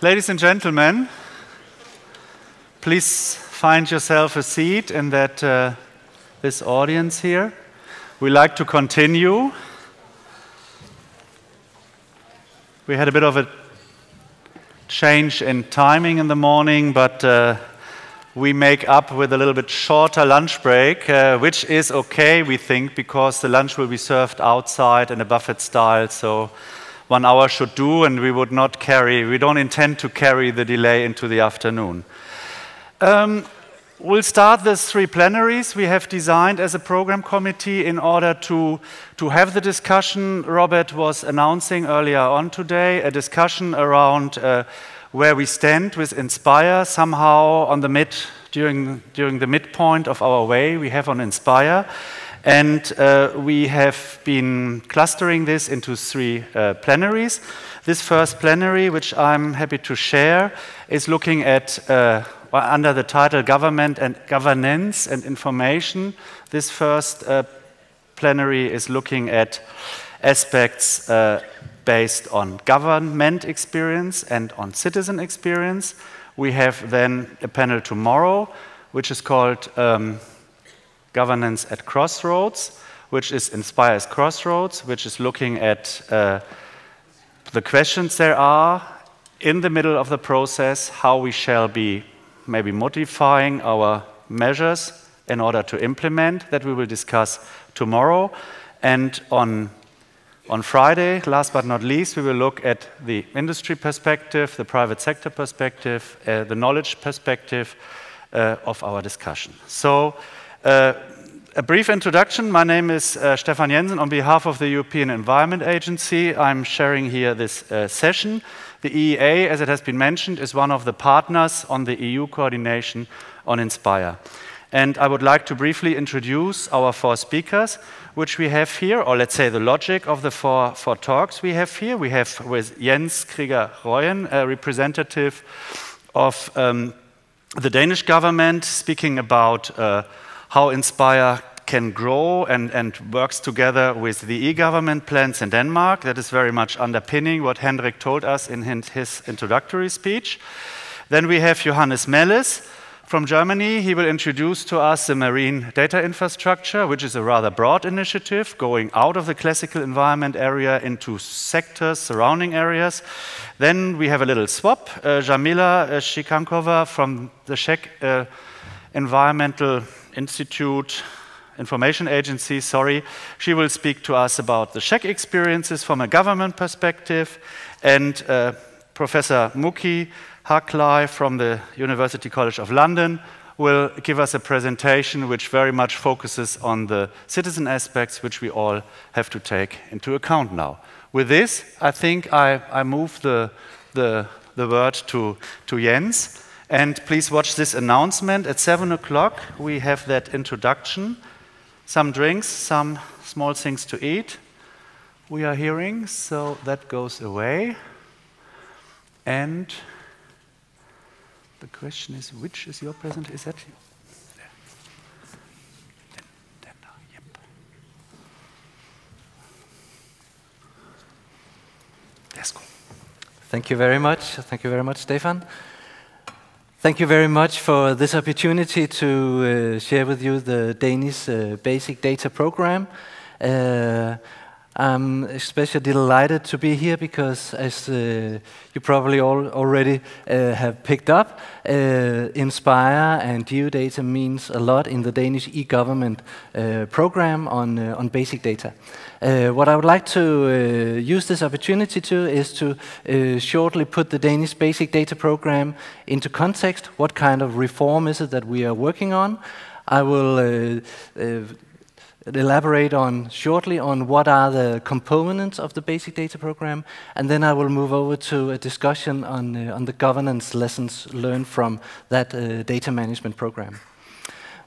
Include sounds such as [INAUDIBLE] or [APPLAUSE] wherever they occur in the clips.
Ladies and gentlemen, please find yourself a seat in that uh, this audience here. We like to continue. We had a bit of a change in timing in the morning, but uh, we make up with a little bit shorter lunch break, uh, which is okay, we think, because the lunch will be served outside in a buffet style. So one hour should do, and we would not carry, we don't intend to carry the delay into the afternoon. Um, we'll start the three plenaries we have designed as a program committee in order to, to have the discussion Robert was announcing earlier on today, a discussion around uh, where we stand with Inspire, somehow on the mid, during, during the midpoint of our way we have on Inspire. And uh, we have been clustering this into three uh, plenaries. This first plenary, which I'm happy to share, is looking at, uh, under the title Government and Governance and Information. This first uh, plenary is looking at aspects uh, based on government experience and on citizen experience. We have then a panel tomorrow, which is called um, governance at crossroads, which is Inspires Crossroads, which is looking at uh, the questions there are in the middle of the process, how we shall be maybe modifying our measures in order to implement that we will discuss tomorrow. And on, on Friday, last but not least, we will look at the industry perspective, the private sector perspective, uh, the knowledge perspective uh, of our discussion. So uh, a brief introduction. My name is uh, Stefan Jensen on behalf of the European Environment Agency. I'm sharing here this uh, session. The EEA, as it has been mentioned, is one of the partners on the EU coordination on Inspire. And I would like to briefly introduce our four speakers, which we have here, or let's say the logic of the four, four talks we have here. We have with Jens Krieger Røyen, a representative of um, the Danish government, speaking about uh, how Inspire can grow and, and works together with the e-government plans in Denmark. That is very much underpinning what Henrik told us in his introductory speech. Then we have Johannes Melles from Germany. He will introduce to us the marine data infrastructure, which is a rather broad initiative going out of the classical environment area into sectors, surrounding areas. Then we have a little swap. Uh, Jarmila uh, Cikánková from the Czech uh, Environmental Institute, Information Agency, sorry. She will speak to us about the Czech experiences from a government perspective. And uh, Professor Muki Haklay from the University College of London will give us a presentation which very much focuses on the citizen aspects which we all have to take into account now. With this, I think I, I move the, the, the word to, to Jens. And please watch this announcement. At 7 o'clock, we have that introduction. Some drinks, some small things to eat. We are hearing, so that goes away. And the question is, which is your present? Is that you? Thank you very much. Thank you very much, Stefan. Thank you very much for this opportunity to uh, share with you the Danish uh, Basic Data Program. Uh, I'm especially delighted to be here because, as uh, you probably all already uh, have picked up, uh, Inspire and GeoData means a lot in the Danish e-government program on, on basic data. Uh, what I would like to uh, use this opportunity to is to uh, shortly put the Danish Basic Data Program into context. What kind of reform is it that we are working on? I will uh, uh, elaborate on shortly on what are the components of the Basic Data Program, and then I will move over to a discussion on, uh, on the governance lessons learned from that data management program.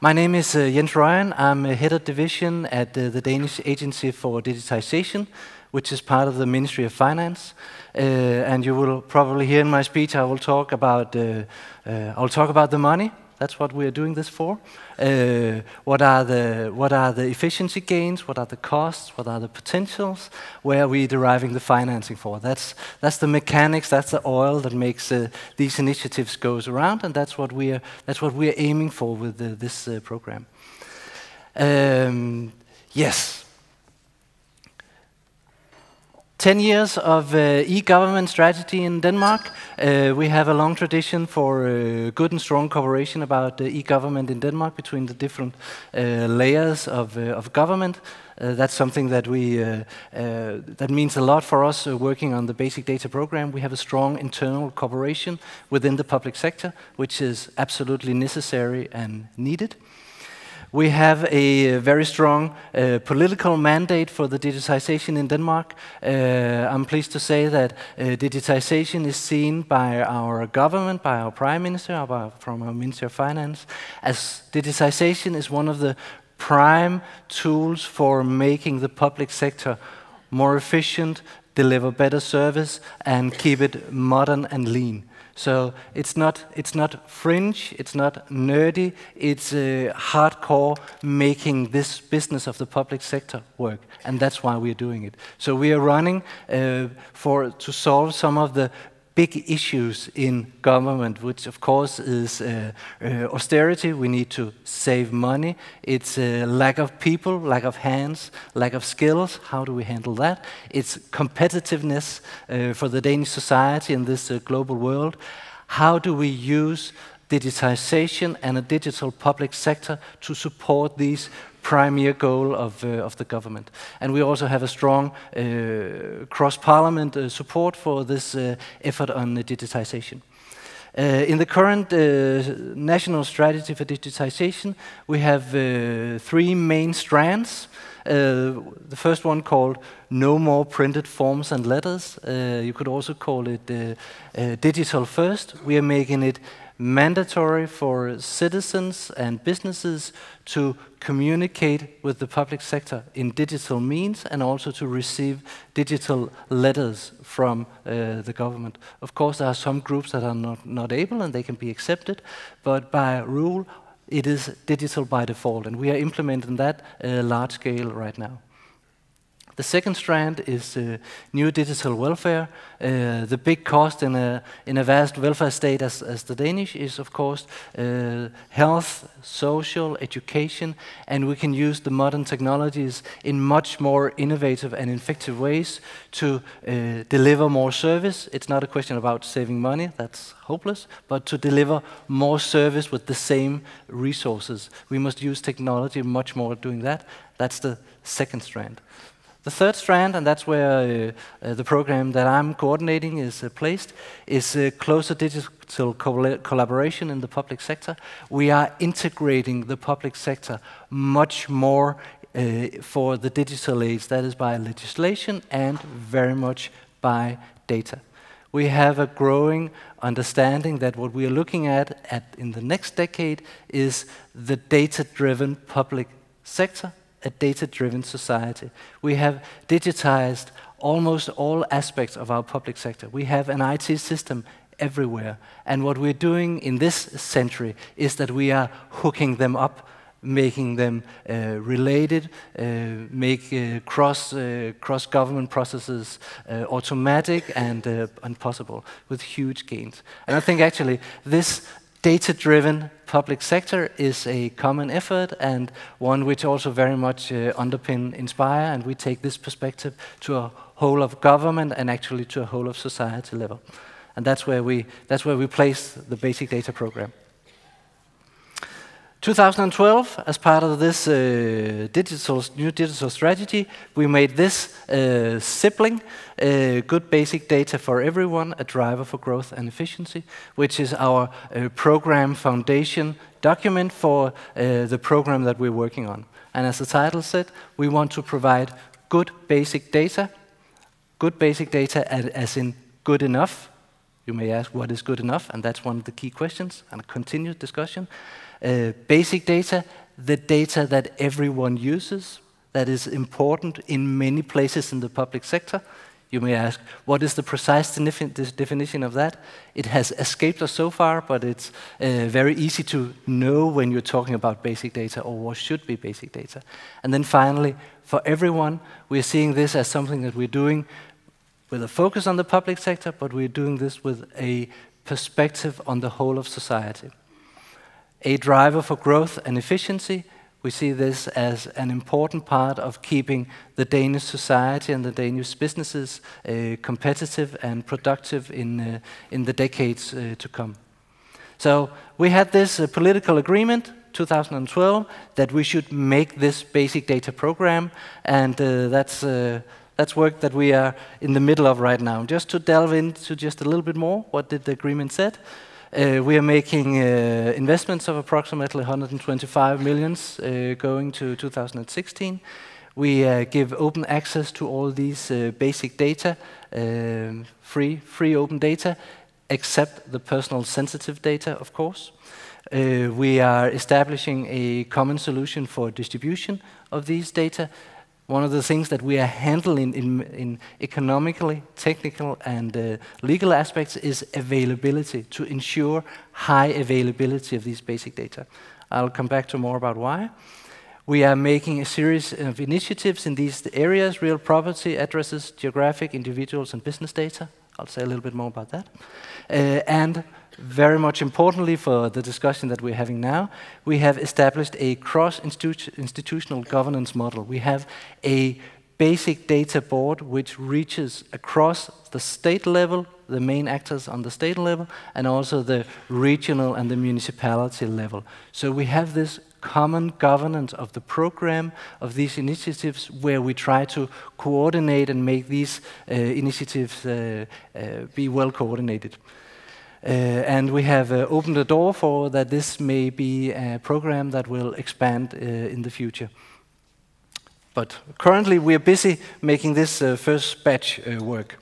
My name is uh, Jens Røyen. I'm a head of division at uh, the Danish Agency for Digitization, which is part of the Ministry of Finance. Uh, and you will probably hear in my speech I will talk about uh, uh, I'll talk about the money. That's what we are doing this for. Uh, what are the what are the efficiency gains? What are the costs? What are the potentials? Where are we deriving the financing for? That's that's the mechanics. That's the oil that makes uh, these initiatives goes around, and that's what we are that's what we are aiming for with uh, this uh, program. Um, yes. 10 years of uh, e-government strategy in Denmark. Uh, we have a long tradition for uh, good and strong cooperation about e-government in Denmark between the different uh, layers of, uh, of government. Uh, that's something that we that means a lot for us working on the basic data program. We have a strong internal cooperation within the public sector, which is absolutely necessary and needed. We have a very strong uh, political mandate for the digitization in Denmark. Uh, I'm pleased to say that uh, digitization is seen by our government, by our Prime Minister, by, from our Minister of Finance, as digitization is one of the prime tools for making the public sector more efficient, deliver better service, and keep it modern and lean. So it's not, it's not fringe, it's not nerdy, it's uh, hardcore making this business of the public sector work. And that's why we're doing it. So we are running uh, for, to solve some of the big issues in government, which of course is uh, uh, austerity. We need to save money. It's uh, lack of people, lack of hands, lack of skills. How do we handle that? It's competitiveness uh, for the Danish society in this uh, global world. How do we use digitization and a digital public sector to support these premier goal of, uh, of the government. And we also have a strong uh, cross-parliament uh, support for this uh, effort on digitization. Uh, in the current uh, national strategy for digitization, we have three main strands. the first one called No More Printed Forms and Letters. you could also call it Digital First. We are making it mandatory for citizens and businesses to communicate with the public sector in digital means and also to receive digital letters from uh, the government. Of course, there are some groups that are not, not able and they can be accepted, but by rule, it is digital by default, and we are implementing that uh, large scale right now. The second strand is uh, new digital welfare. Uh, the big cost in a, in a vast welfare state as, as the Danish is, of course, uh, health, social, education, and we can use the modern technologies in much more innovative and effective ways to uh, deliver more service. It's not a question about saving money, that's hopeless, but to deliver more service with the same resources. We must use technology much more doing that. That's the second strand. The third strand, and that's where uh, uh, the program that I'm coordinating is uh, placed, is uh, closer digital co collaboration in the public sector. We are integrating the public sector much more uh, for the digital age. That is by legislation and very much by data. We have a growing understanding that what we are looking at, at in the next decade is the data-driven public sector a data-driven society. We have digitized almost all aspects of our public sector. We have an IT system everywhere. And what we're doing in this century is that we are hooking them up, making them uh, related, uh, make uh, cross, uh, cross-government processes uh, automatic and, uh, and possible with huge gains. And I think actually this data-driven public sector is a common effort and one which also very much uh, underpin Inspire, and we take this perspective to a whole of government and actually to a whole of society level. And that's where we, that's where we place the basic data program. 2012, as part of this uh, digital, new digital strategy, we made this uh, sibling, uh, Good Basic Data for Everyone, a driver for growth and efficiency, which is our uh, program foundation document for uh, the program that we're working on. And as the title said, we want to provide good basic data, good basic data as in good enough. You may ask, what is good enough? And that's one of the key questions, and a continued discussion. Uh, basic data, the data that everyone uses, that is important in many places in the public sector. You may ask, what is the precise definition of that? It has escaped us so far, but it's uh, very easy to know when you're talking about basic data or what should be basic data. And then finally, for everyone, we're seeing this as something that we're doing with a focus on the public sector, but we're doing this with a perspective on the whole of society. A driver for growth and efficiency, we see this as an important part of keeping the Danish society and the Danish businesses uh, competitive and productive in, uh, in the decades uh, to come. So we had this uh, political agreement 2012 that we should make this basic data program, and uh, that's uh, that's work that we are in the middle of right now. Just to delve into just a little bit more, what did the agreement said? Uh, we are making uh, investments of approximately 125 millions uh, going to 2016. We give open access to all these basic data, free, free open data, except the personal sensitive data, of course. We are establishing a common solution for distribution of these data one of the things that we are handling in, in economically, technical, and uh, legal aspects is availability, to ensure high availability of these basic data. I'll come back to more about why. We are making a series of initiatives in these areas, real property, addresses, geographic, individuals, and business data. I'll say a little bit more about that. Uh, and very much importantly for the discussion that we're having now, we have established a cross-institutional governance model. We have a basic data board which reaches across the state level, the main actors on the state level, and also the regional and the municipality level. So we have this common governance of the program, of these initiatives, where we try to coordinate and make these uh, initiatives uh, uh, be well coordinated. Uh, and we have uh, opened the door for that this may be a program that will expand uh, in the future. But currently we are busy making this first batch work.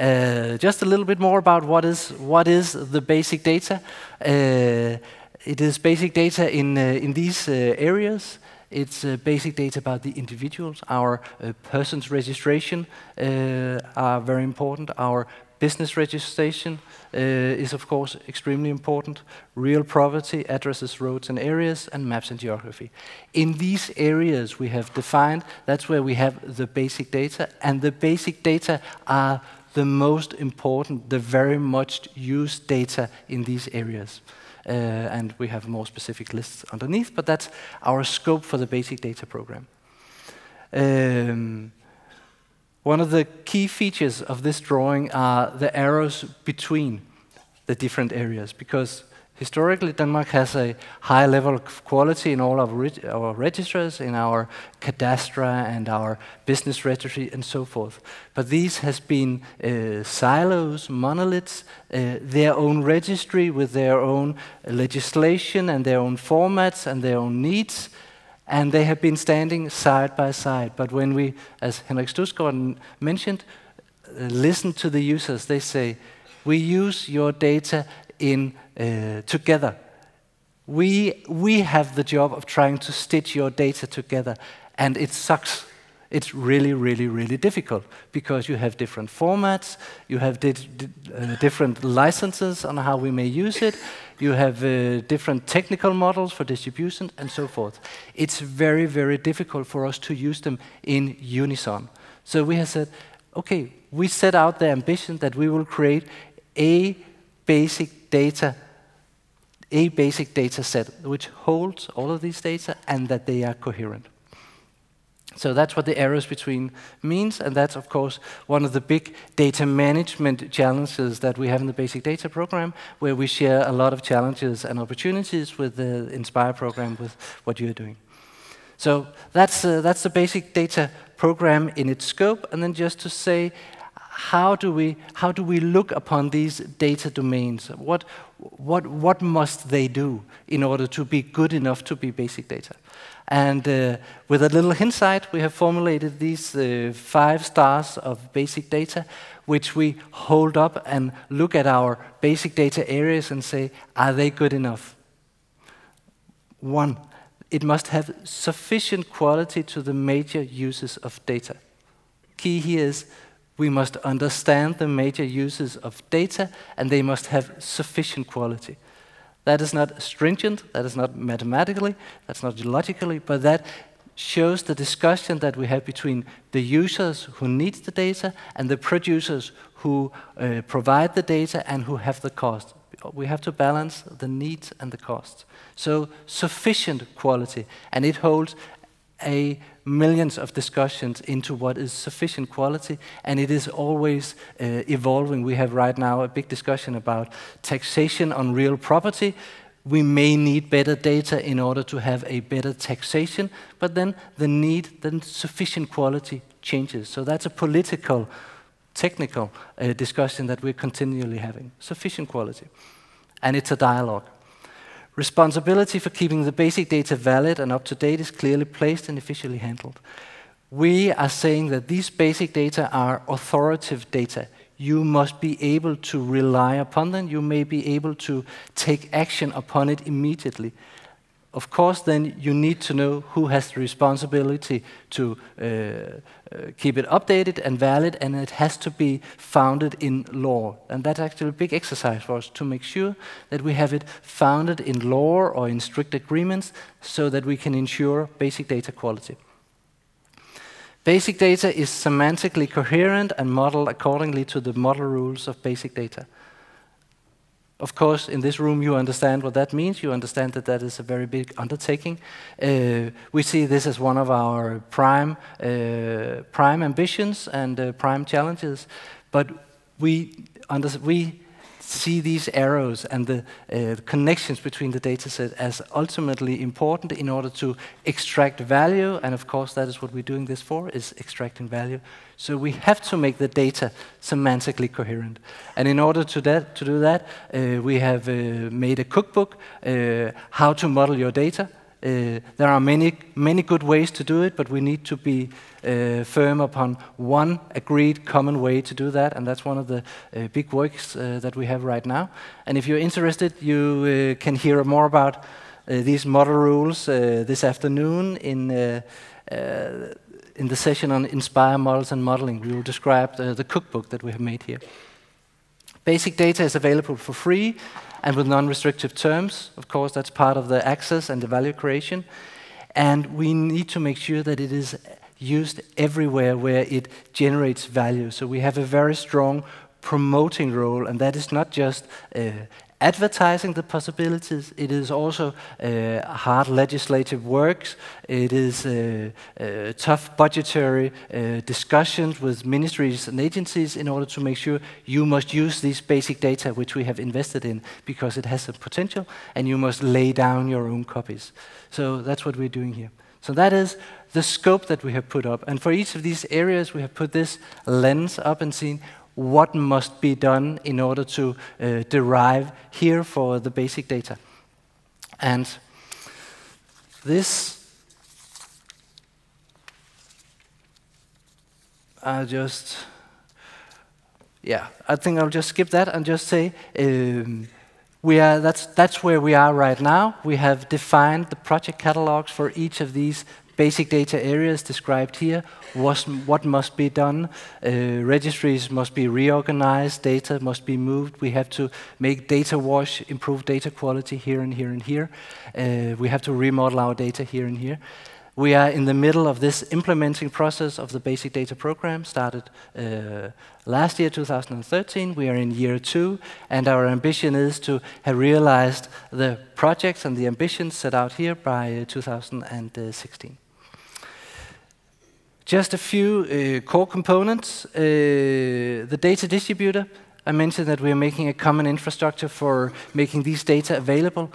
Uh, just a little bit more about what is what is the basic data. Uh, it is basic data in uh, in these areas. It's basic data about the individuals. Our persons registration are very important. Our business registration, uh, is of course extremely important. Real property, addresses, roads and areas, and maps and geography. In these areas we have defined, that's where we have the basic data, and the basic data are the most important, the very much used data in these areas. Uh, and we have more specific lists underneath, but that's our scope for the basic data program. Um, one of the key features of this drawing are the arrows between the different areas, because historically Denmark has a high level of quality in all of our registers, in our cadastra and our business registry and so forth. But these has been uh, silos, monoliths, uh, their own registry with their own legislation and their own formats and their own needs, and they have been standing side by side. But when we, as Henrik Studsgaard mentioned, listen to the users, they say, we use your data in uh, together. We, we have the job of trying to stitch your data together, and it sucks. It's really, really, really difficult because you have different formats, you have di di uh, different licenses on how we may use it, you have uh, different technical models for distribution, and so forth. It's very, very difficult for us to use them in unison. So we have said, okay, we set out the ambition that we will create a basic data a basic data set which holds all of these data and that they are coherent. So that's what the arrows between means, and that's of course one of the big data management challenges that we have in the basic data program, where we share a lot of challenges and opportunities with the Inspire program with what you're doing. So that's, uh, that's the basic data program in its scope, and then just to say, how do we, how do we look upon these data domains? What, what, what must they do in order to be good enough to be basic data? And uh, with a little hindsight, we have formulated these uh, five stars of basic data, which we hold up and look at our basic data areas and say, are they good enough? One, it must have sufficient quality to the major uses of data. Key here is We must understand the major uses of data, and they must have sufficient quality. That is not stringent, that is not mathematically, that's not logically, but that shows the discussion that we have between the users who need the data and the producers who uh, provide the data and who have the cost. We have to balance the needs and the costs. So sufficient quality, and it holds a millions of discussions into what is sufficient quality, and it is always uh, evolving. We have right now a big discussion about taxation on real property. We may need better data in order to have a better taxation, but then the need, then sufficient quality changes. So that's a political, technical uh, discussion that we're continually having. Sufficient quality. And it's a dialogue. Responsibility for keeping the basic data valid and up to date is clearly placed and officially handled. We are saying that these basic data are authoritative data. You must be able to rely upon them. You may be able to take action upon it immediately. Of course, then you need to know who has the responsibility to uh, Uh, keep it updated and valid, and it has to be founded in law. And that's actually a big exercise for us to make sure that we have it founded in law or in strict agreements so that we can ensure basic data quality. Basic data is semantically coherent and modeled accordingly to the model rules of basic data. Of course, in this room, you understand what that means. You understand that that is a very big undertaking. Uh, we see this as one of our prime, uh, prime ambitions and uh, prime challenges. But we, we see these arrows and the uh, connections between the data set as ultimately important in order to extract value. And of course, that is what we're doing this for, is extracting value. So we have to make the data semantically coherent. And in order to, that, to do that, uh, we have uh, made a cookbook, uh, how to model your data. Uh, there are many, many good ways to do it, but we need to be uh, firm upon one agreed common way to do that, and that's one of the uh, big works uh, that we have right now. And if you're interested, you uh, can hear more about these model rules this afternoon in in the session on Inspire Models and Modeling. We will describe the, the cookbook that we have made here. Basic data is available for free and with non-restrictive terms. Of course, that's part of the access and the value creation. And we need to make sure that it is used everywhere where it generates value. So we have a very strong promoting role, and that is not just uh, advertising the possibilities. It is also uh, hard legislative works. It is uh, uh, tough budgetary uh, discussions with ministries and agencies in order to make sure you must use these basic data which we have invested in because it has some potential and you must lay down your own copies. So that's what we're doing here. So that is the scope that we have put up. And for each of these areas, we have put this lens up and seen what must be done in order to uh, derive here for the basic data. And this, I'll just, yeah, I think I'll just skip that and just say, um, we are, that's, that's where we are right now. We have defined the project catalogs for each of these basic data areas described here, was, what must be done. Uh, registries must be reorganized, data must be moved. We have to make data wash, improve data quality here and here and here. Uh, we have to remodel our data here and here. We are in the middle of this implementing process of the basic data program, started uh, last year, 2013. We are in year two, and our ambition is to have realized the projects and the ambitions set out here by uh, 2016. Just a few uh, core components. Uh, the data distributor, I mentioned that we are making a common infrastructure for making these data available.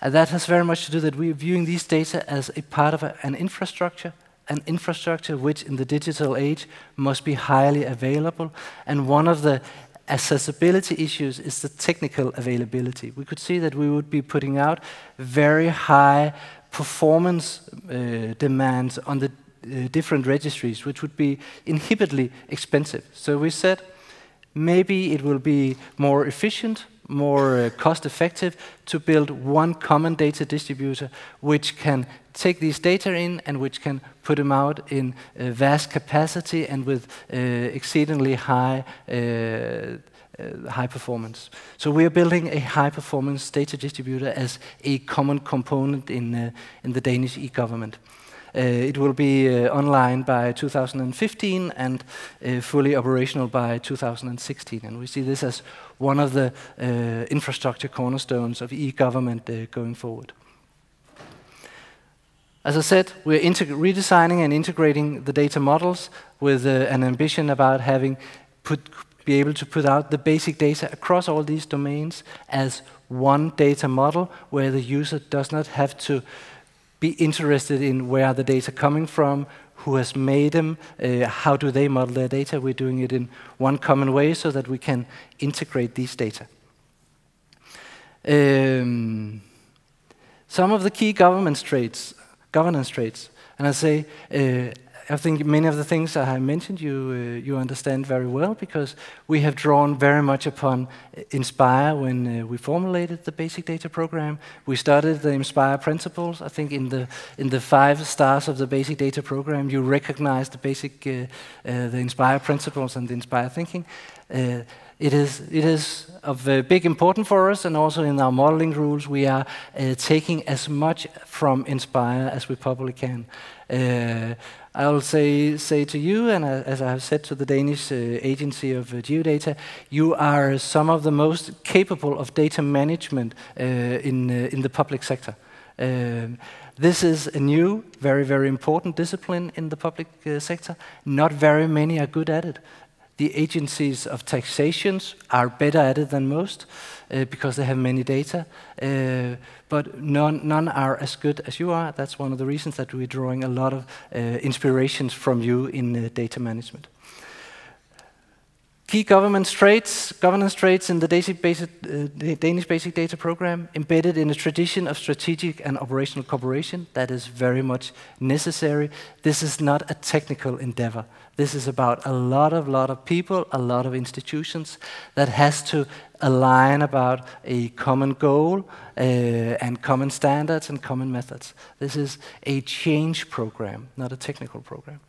And that has very much to do that we are viewing these data as a part of a, an infrastructure, an infrastructure which in the digital age must be highly available. And one of the accessibility issues is the technical availability. We could see that we would be putting out very high performance uh, demands on the different registries, which would be inhibitly expensive. So we said maybe it will be more efficient, more uh, cost effective to build one common data distributor which can take these data in and which can put them out in uh, vast capacity and with uh, exceedingly high uh, uh, high performance. So we are building a high performance data distributor as a common component in, uh, in the Danish e-government. Uh, it will be uh, online by 2015 and uh, fully operational by 2016. And we see this as one of the infrastructure cornerstones of e-government going forward. As I said, we're redesigning and integrating the data models with uh, an ambition about having put, be able to put out the basic data across all these domains as one data model where the user does not have to be interested in where the data coming from, who has made them, uh, how do they model their data. We're doing it in one common way so that we can integrate these data. Um, some of the key government traits governance traits. And I say, uh, I think many of the things I mentioned you, uh, you understand very well because we have drawn very much upon Inspire when uh, we formulated the basic data program. We started the Inspire principles. I think in the, in the five stars of the basic data program, you recognize the basic, uh, uh the Inspire principles and the Inspire thinking. Uh, it is, it is of uh, big importance for us, and also in our modeling rules, we are uh, taking as much from Inspire as we probably can. Uh, I'll say, say to you, and uh, as I have said to the Danish uh, Agency of uh, Geodata, you are some of the most capable of data management in, in the public sector. Um, this is a new, very, very important discipline in the public sector. Not very many are good at it. The agencies of taxations are better at it than most uh, because they have many data, uh, but none, none are as good as you are. That's one of the reasons that we're drawing a lot of uh, inspirations from you in uh, data management. Key governance traits, governance traits in the basic, basic, uh, Danish Basic Data Program, embedded in a tradition of strategic and operational cooperation that is very much necessary. This is not a technical endeavor. This is about a lot of lot of people, a lot of institutions that has to align about a common goal uh, and common standards and common methods. This is a change program, not a technical program.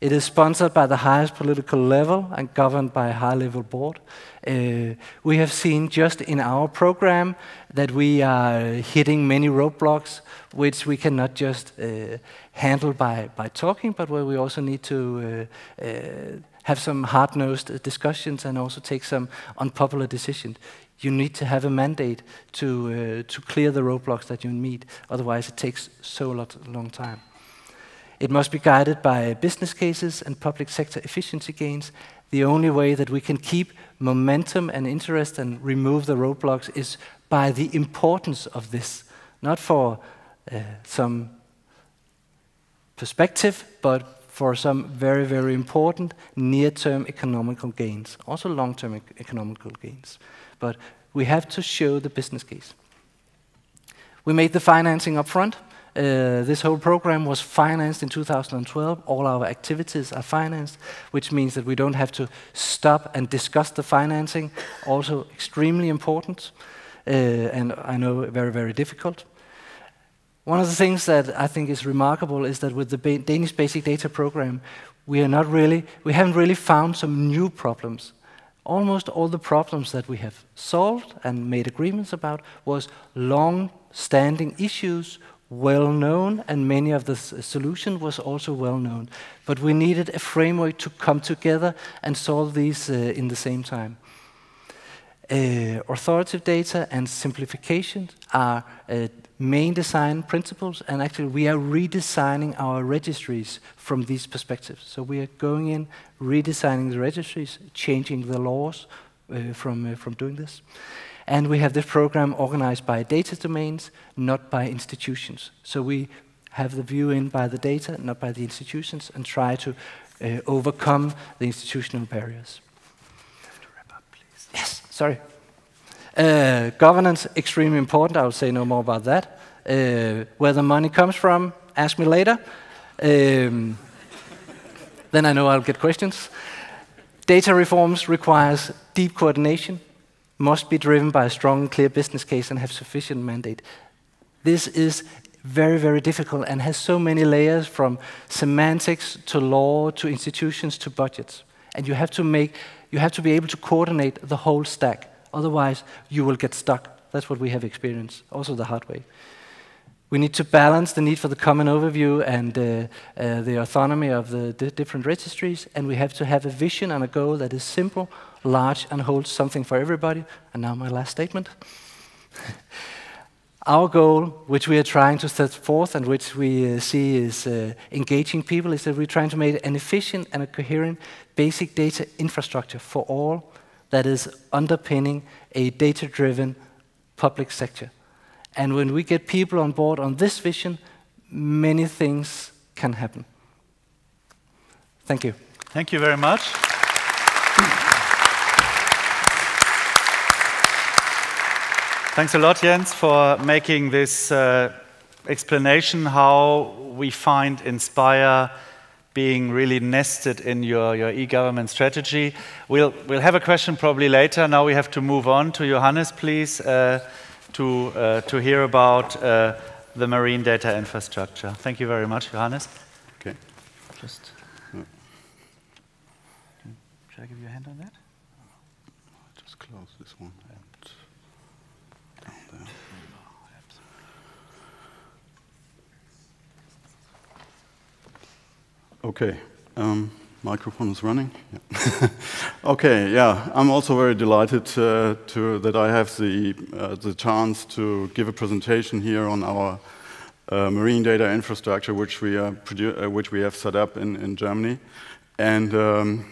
It is sponsored by the highest political level and governed by a high-level board. Uh, we have seen just in our program that we are hitting many roadblocks, which we cannot just uh, handle by, by talking, but where we also need to uh, uh have some hard-nosed discussions and also take some unpopular decisions. You need to have a mandate to, uh, to clear the roadblocks that you meet, otherwise it takes so lot, long time. It must be guided by business cases and public sector efficiency gains. The only way that we can keep momentum and interest and remove the roadblocks is by the importance of this, not for uh, some perspective, but for some very, very important near-term economical gains, also long-term e economical gains. But we have to show the business case. We made the financing upfront. Uh, this whole program was financed in 2012. All our activities are financed, which means that we don't have to stop and discuss the financing. Also extremely important, uh, and I know very, very difficult. One of the things that I think is remarkable is that with the ba Danish Basic Data Program, we are not really, we haven't really found some new problems. Almost all the problems that we have solved and made agreements about was long-standing issues well known, and many of the solution was also well known. But we needed a framework to come together and solve these uh, in the same time. Uh, authoritative data and simplification are uh, main design principles, and actually we are redesigning our registries from these perspectives. So we are going in, redesigning the registries, changing the laws uh, from, uh, from doing this. And we have this program organized by data domains, not by institutions. So we have the view in by the data, not by the institutions, and try to uh, overcome the institutional barriers. Up, yes, sorry. Uh, governance, extremely important. I will say no more about that. Uh, where the money comes from, ask me later. Um, then I know I'll get questions. Data reforms requires deep coordination must be driven by a strong, clear business case and have sufficient mandate. This is very, very difficult and has so many layers from semantics to law to institutions to budgets. And you have to make, you have to be able to coordinate the whole stack. Otherwise, you will get stuck. That's what we have experienced, also the hard way. We need to balance the need for the common overview and uh, uh, the autonomy of the different registries, and we have to have a vision and a goal that is simple, large, and holds something for everybody. And now my last statement. [LAUGHS] Our goal, which we are trying to set forth and which we uh, see is uh, engaging people, is that we're trying to make an efficient and a coherent basic data infrastructure for all that is underpinning a data driven public sector. And when we get people on board on this vision, many things can happen. Thank you. Thank you very much. Thanks a lot, Jens, for making this uh, explanation how we find Inspire being really nested in your, your e-government strategy. We'll, we'll have a question probably later. Now we have to move on to Johannes, please, uh, to, uh, to hear about uh, the marine data infrastructure. Thank you very much, Johannes. Okay. Just. Should I give you a hand on that? Just close this one. Okay. Um, microphone is running. Yeah. [LAUGHS] okay. Yeah, I'm also very delighted uh, to that I have the uh, the chance to give a presentation here on our uh, marine data infrastructure, which we uh, which we have set up in in Germany, and. Um,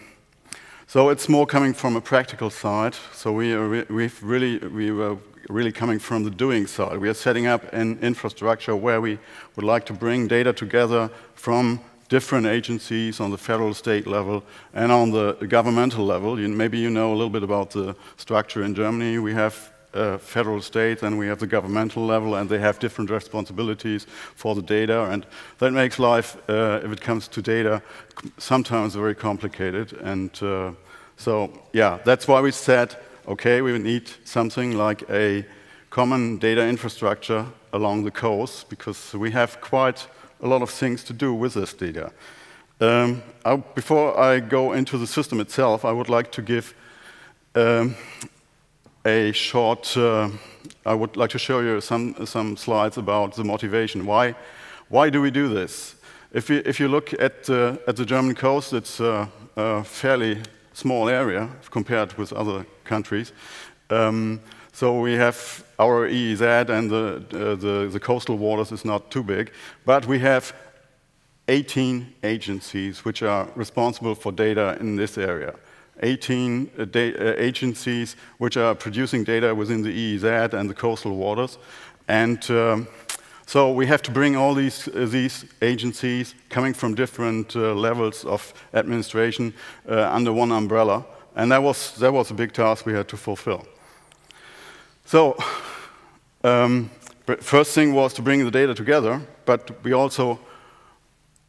so it's more coming from a practical side. So we are we've really we were really coming from the doing side. We are setting up an infrastructure where we would like to bring data together from different agencies on the federal state level and on the governmental level. You, maybe you know a little bit about the structure in Germany. We have uh, federal state and we have the governmental level and they have different responsibilities for the data and that makes life, uh, if it comes to data, sometimes very complicated and uh, so yeah, that's why we said, okay, we need something like a common data infrastructure along the coast because we have quite a lot of things to do with this data. Um, I, before I go into the system itself, I would like to give um, a short, uh, I would like to show you some, some slides about the motivation. Why, why do we do this? If you, if you look at, uh, at the German coast, it's uh, a fairly small area compared with other countries. Um, so we have our EEZ and the, uh, the, the, coastal waters is not too big, but we have 18 agencies which are responsible for data in this area. 18 uh, uh, agencies which are producing data within the EEZ and the coastal waters. And um, so we have to bring all these, uh, these agencies coming from different uh, levels of administration uh, under one umbrella. And that was, that was a big task we had to fulfill. So, um, first thing was to bring the data together, but we also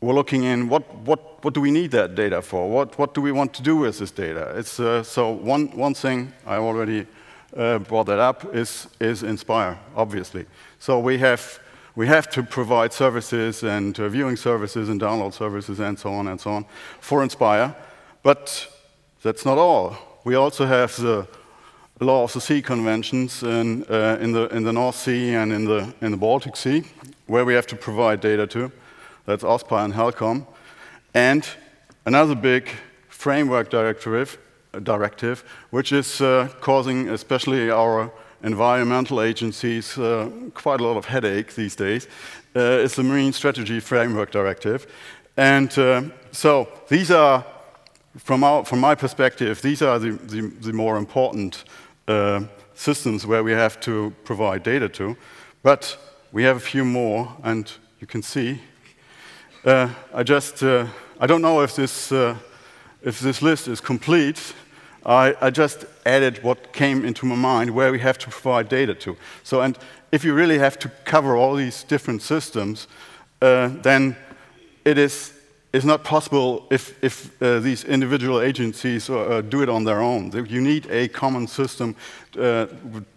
were looking in what, what, what do we need that data for? What, what do we want to do with this data? It's, uh, so one, one thing I already uh, brought that up is, is Inspire, obviously. So we have, we have to provide services and uh, viewing services and download services and so on and so on for Inspire. But that's not all. We also have the law of the sea conventions in, uh, in, the, in the North Sea and in the, in the Baltic Sea, where we have to provide data to. That's OSPAR and HELCOM. And another big framework directive, directive which is uh, causing especially our environmental agencies uh, quite a lot of headache these days, uh, is the Marine Strategy Framework Directive. And uh, so these are, from, our, from my perspective, these are the, the, the more important uh, systems where we have to provide data to. But we have a few more, and you can see. Uh, I just, uh, I don't know if this, uh, if this list is complete. I, I, just added what came into my mind where we have to provide data to. So, and if you really have to cover all these different systems, uh, then it is is not possible if, if uh, these individual agencies uh, do it on their own. You need a common system uh,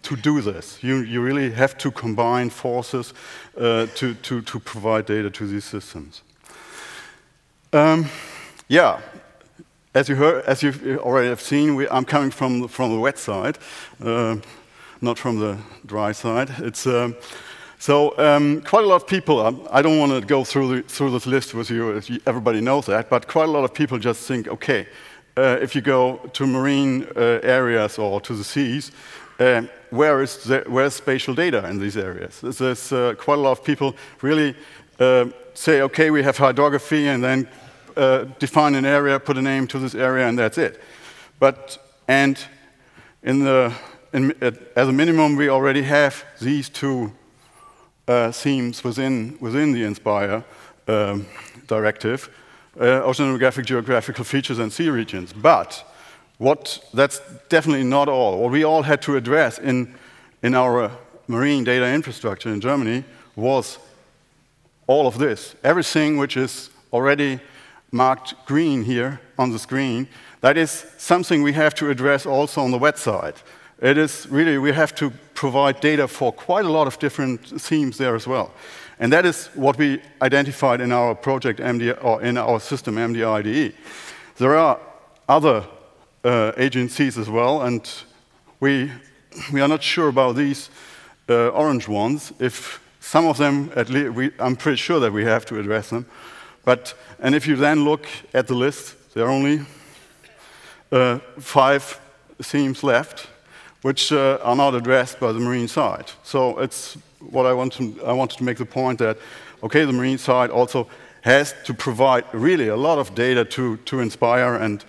to do this. You, you really have to combine forces uh, to, to, to provide data to these systems. Um, yeah, as you heard, as you already have seen, we, I'm coming from from the wet side, uh, not from the dry side. It's um, so um, quite a lot of people. Um, I don't want to go through the, through this list with you. Everybody knows that, but quite a lot of people just think, okay, uh, if you go to marine uh, areas or to the seas, uh, where is the, where's spatial data in these areas? There's uh, quite a lot of people really uh, say, okay, we have hydrography, and then uh, define an area, put a name to this area, and that's it. But, and in the, in, as a minimum, we already have these two uh, themes within, within the INSPIRE um, directive, uh, oceanographic geographical features and sea regions. But what, that's definitely not all. What we all had to address in, in our marine data infrastructure in Germany was all of this. Everything which is already marked green here on the screen, that is something we have to address also on the wet side. It is really, we have to provide data for quite a lot of different themes there as well. And that is what we identified in our project MD, or in our system MDIDE. There are other uh, agencies as well, and we, we are not sure about these uh, orange ones. If some of them, at least, I'm pretty sure that we have to address them. But, and if you then look at the list, there are only uh, five themes left, which uh, are not addressed by the marine side. So it's what I, want to, I wanted to make the point that, okay, the marine side also has to provide really a lot of data to, to INSPIRE, and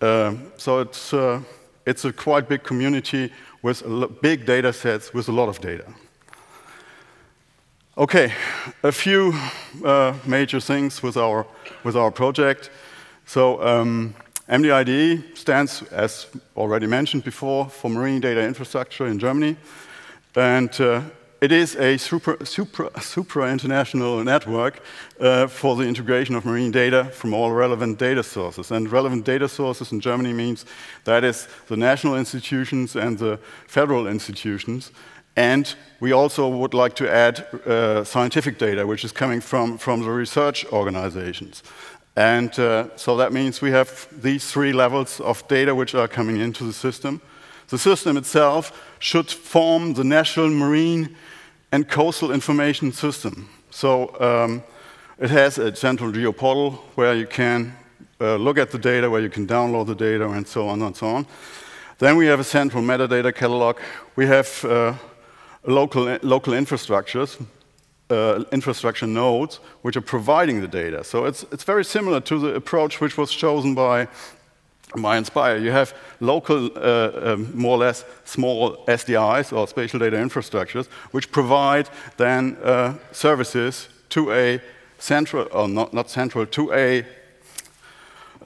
uh, so it's, uh, it's a quite big community with big data sets with a lot of data. Okay, a few uh, major things with our, with our project. So um, MDIDE stands, as already mentioned before, for Marine Data Infrastructure in Germany. And uh, it is a super, super, super international network uh, for the integration of marine data from all relevant data sources. And relevant data sources in Germany means that is the national institutions and the federal institutions. And we also would like to add uh, scientific data, which is coming from, from the research organizations. And uh, so that means we have these three levels of data which are coming into the system. The system itself should form the national marine and coastal information system. So um, it has a central geoportal where you can uh, look at the data, where you can download the data, and so on and so on. Then we have a central metadata catalog. We have uh, local, local infrastructures, uh, infrastructure nodes, which are providing the data. So it's, it's very similar to the approach which was chosen by, by INSPIRE. You have local, uh, um, more or less small SDIs, or spatial data infrastructures, which provide then uh, services to a central, or not, not central, to a,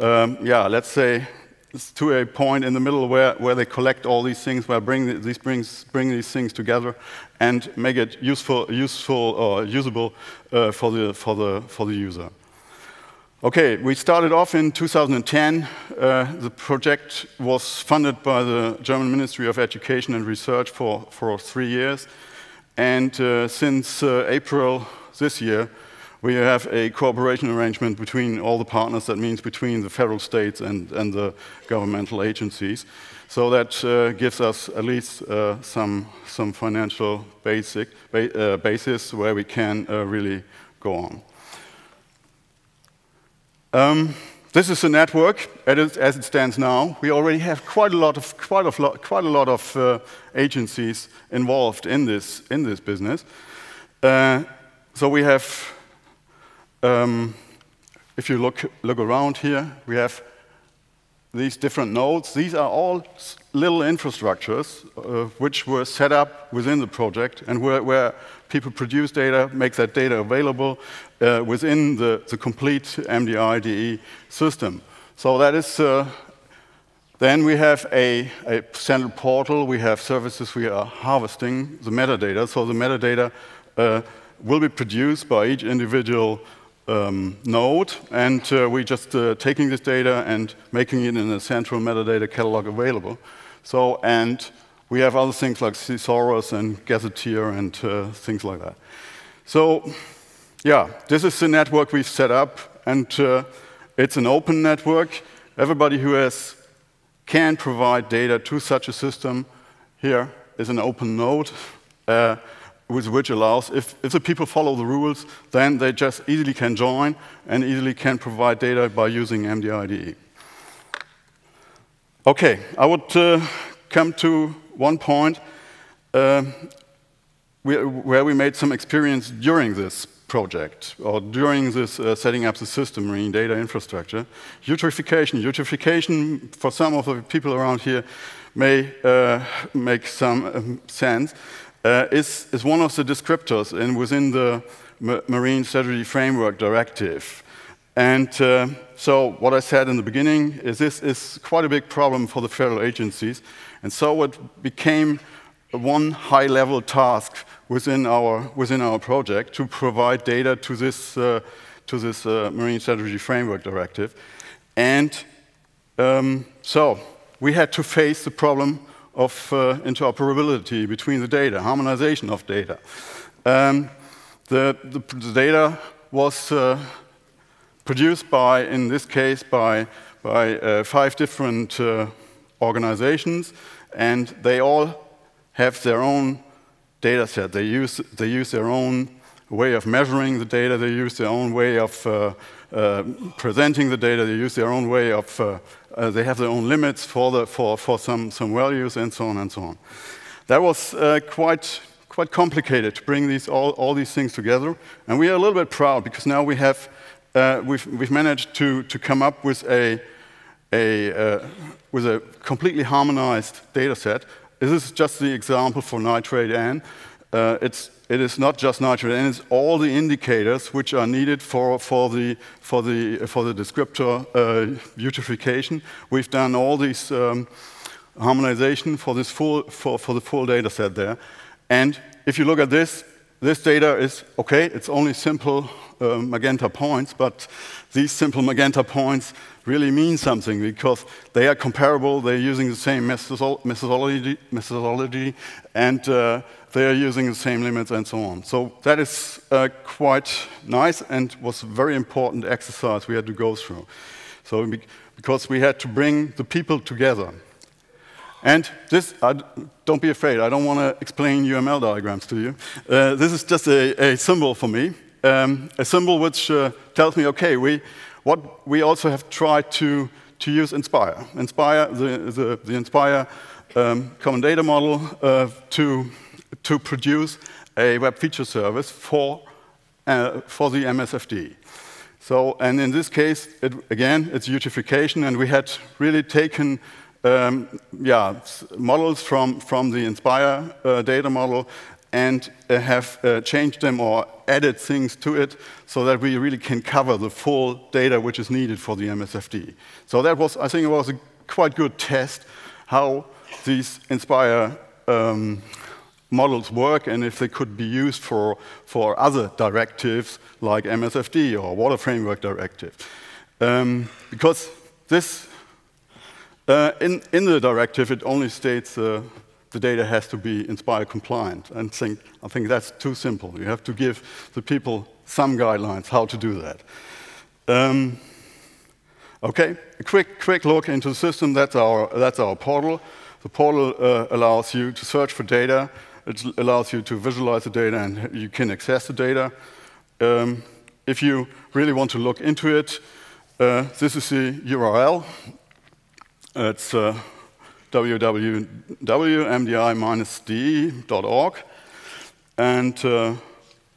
um, yeah, let's say to a point in the middle where, where they collect all these things, where bring these brings, bring these things together and make it useful, useful or usable uh, for, the, for, the, for the user. Okay, we started off in 2010. Uh, the project was funded by the German Ministry of Education and Research for, for three years. And uh, since uh, April this year, we have a cooperation arrangement between all the partners. That means between the federal states and, and the governmental agencies. So that uh, gives us at least uh, some, some financial basic, ba uh, basis where we can uh, really go on. Um, this is the network as it stands now. We already have quite a lot of, quite a lot, quite a lot of uh, agencies involved in this, in this business. Uh, so we have um, if you look, look around here, we have these different nodes. These are all little infrastructures uh, which were set up within the project and where, where people produce data, make that data available uh, within the, the complete MDIDE system. So that is, uh, then we have a, a, central portal, we have services we are harvesting the metadata. So the metadata uh, will be produced by each individual um, node, and uh, we just uh, taking this data and making it in a central metadata catalog available. So, and we have other things like thesaurus and gazetteer and uh, things like that. So, yeah, this is the network we've set up, and uh, it's an open network. Everybody who has can provide data to such a system here is an open node. With which allows, if, if the people follow the rules, then they just easily can join and easily can provide data by using MDIDE. Okay, I would uh, come to one point uh, where we made some experience during this project or during this uh, setting up the system, marine data infrastructure. Eutrophication. Eutrophication, for some of the people around here, may uh, make some um, sense uh, is, is one of the descriptors in, within the Marine Strategy Framework Directive. And uh, so what I said in the beginning is this is quite a big problem for the federal agencies. And so it became one high-level task within our, within our project to provide data to this, uh, to this uh, Marine Strategy Framework Directive. And um, so we had to face the problem of uh, interoperability between the data, harmonization of data. Um, the, the, the, data was uh, produced by, in this case, by, by uh, five different organizations, and they all have their own data set. They use, they use their own way of measuring the data, they use their own way of uh, uh, presenting the data, they use their own way of uh, they have their own limits for, the, for, for some, some values and so on and so on. That was uh, quite, quite complicated to bring these, all, all these things together. And we are a little bit proud because now we have, uh, we've, we've managed to, to come up with a, a, uh, with a completely harmonized data set. This is just the example for nitrate N. Uh, it's it is not just nitrogen, and it's all the indicators which are needed for, for, the, for, the, for the descriptor uh, eutrophication. We've done all these um, harmonization for, this full, for, for the full data set there. And if you look at this, this data is, okay, it's only simple uh, magenta points, but these simple magenta points really mean something because they are comparable, they're using the same methodology, methodology and uh, they are using the same limits and so on. So that is uh, quite nice and was a very important exercise we had to go through. So because we had to bring the people together. And this, I, don't be afraid, I don't want to explain UML diagrams to you. Uh, this is just a, a symbol for me, um, a symbol which uh, tells me, okay, we, what we also have tried to, to use Inspire. Inspire, the, the, the Inspire um, common data model uh, to to produce a web feature service for, uh, for the MSFD. So, and in this case, it, again, it's eutrophication, and we had really taken um, yeah, models from, from the Inspire uh, data model and uh, have uh, changed them or added things to it so that we really can cover the full data which is needed for the MSFD. So that was, I think it was a quite good test how these Inspire um, models work and if they could be used for, for other directives like MSFD or Water Framework Directive. Um, because this, uh, in, in the directive, it only states uh, the data has to be Inspire compliant. And think, I think that's too simple. You have to give the people some guidelines how to do that. Um, okay, a quick, quick look into the system. That's our, that's our portal. The portal uh, allows you to search for data it allows you to visualize the data and you can access the data. Um, if you really want to look into it, uh, this is the URL. It's uh, www.mdi-de.org. And uh,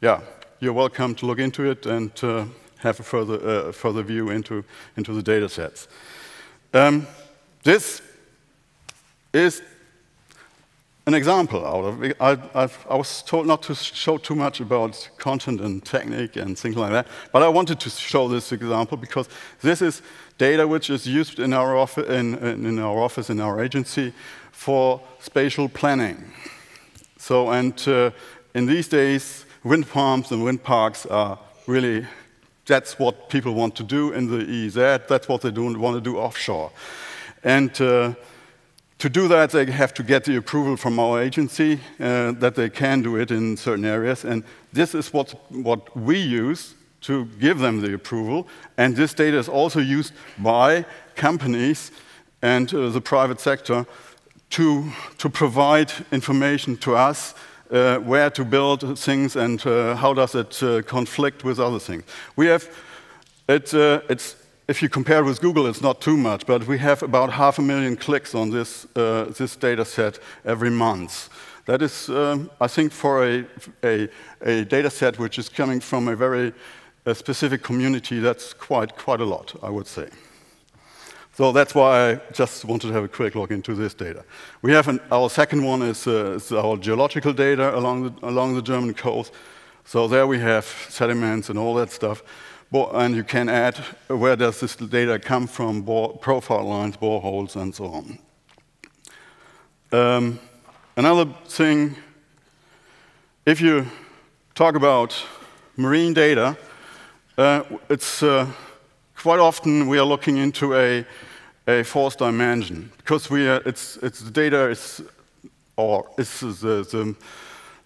yeah, you're welcome to look into it and uh, have a further, uh, further view into, into the data sets. Um, this is an example out of it. I, I, was told not to show too much about content and technique and things like that, but I wanted to show this example because this is data which is used in our, office, in, in our office, in our agency, for spatial planning. So, and uh, in these days, wind farms and wind parks are really that's what people want to do in the EEZ. That's what they do, want to do offshore. And uh, to do that, they have to get the approval from our agency uh, that they can do it in certain areas. And this is what, what we use to give them the approval. And this data is also used by companies and uh, the private sector to, to provide information to us uh, where to build things and uh, how does it uh, conflict with other things. We have, it, uh, it's if you compare with Google, it's not too much, but we have about half a million clicks on this, uh, this data set every month. That is, um, I think, for a, a, a, data set which is coming from a very a specific community, that's quite, quite a lot, I would say. So that's why I just wanted to have a quick look into this data. We have an, our second one is, uh, is, our geological data along the, along the German coast. So there we have sediments and all that stuff and you can add where does this data come from, profile lines, boreholes, and so on. Um, another thing, if you talk about marine data, uh, it's uh, quite often we are looking into a, a fourth dimension because we are, it's, it's the data is, or it's the, the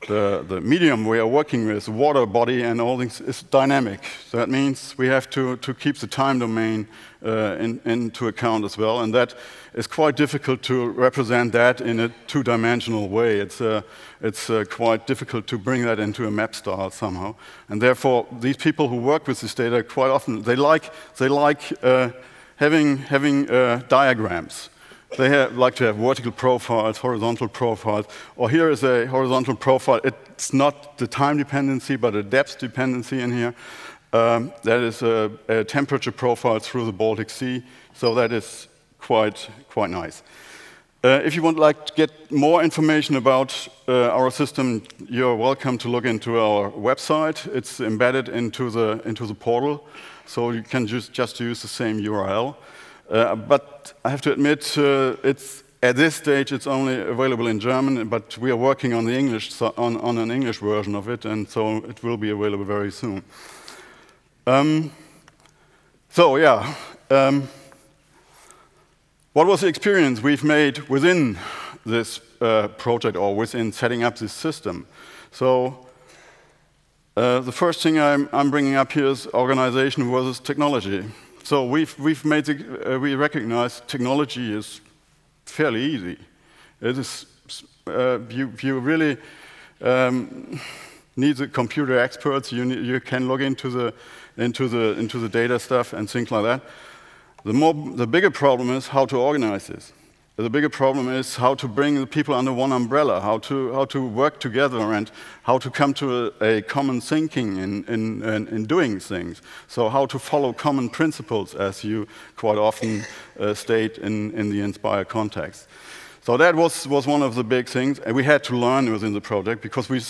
the, the medium we are working with, water body and all things, is dynamic. So that means we have to, to keep the time domain uh, in, into account as well, and that is quite difficult to represent that in a two-dimensional way. It's, uh, it's uh, quite difficult to bring that into a map style somehow, and therefore these people who work with this data quite often they like they like uh, having having uh, diagrams. They have, like to have vertical profiles, horizontal profiles, or here is a horizontal profile. It's not the time dependency, but a depth dependency in here. Um, that is a, a, temperature profile through the Baltic Sea, so that is quite, quite nice. Uh, if you would like to get more information about uh, our system, you're welcome to look into our website. It's embedded into the, into the portal, so you can just, just use the same URL. Uh, but I have to admit, uh, it's at this stage it's only available in German, but we are working on the English so on, on, an English version of it, and so it will be available very soon. Um, so yeah, um, what was the experience we've made within this uh, project or within setting up this system? So. Uh, the first thing I'm, I'm bringing up here is organization versus technology. So we've, we've made, the, uh, we recognize technology is fairly easy. It is, uh, you, you really um, need the computer experts. You, need, you can log into the, into, the, into the data stuff and things like that. The, more, the bigger problem is how to organize this. The bigger problem is how to bring the people under one umbrella, how to, how to work together and how to come to a, a common thinking in, in, in, in, doing things. So how to follow common principles, as you quite often uh, state in, in the Inspire context. So that was, was one of the big things, and we had to learn within the project because we,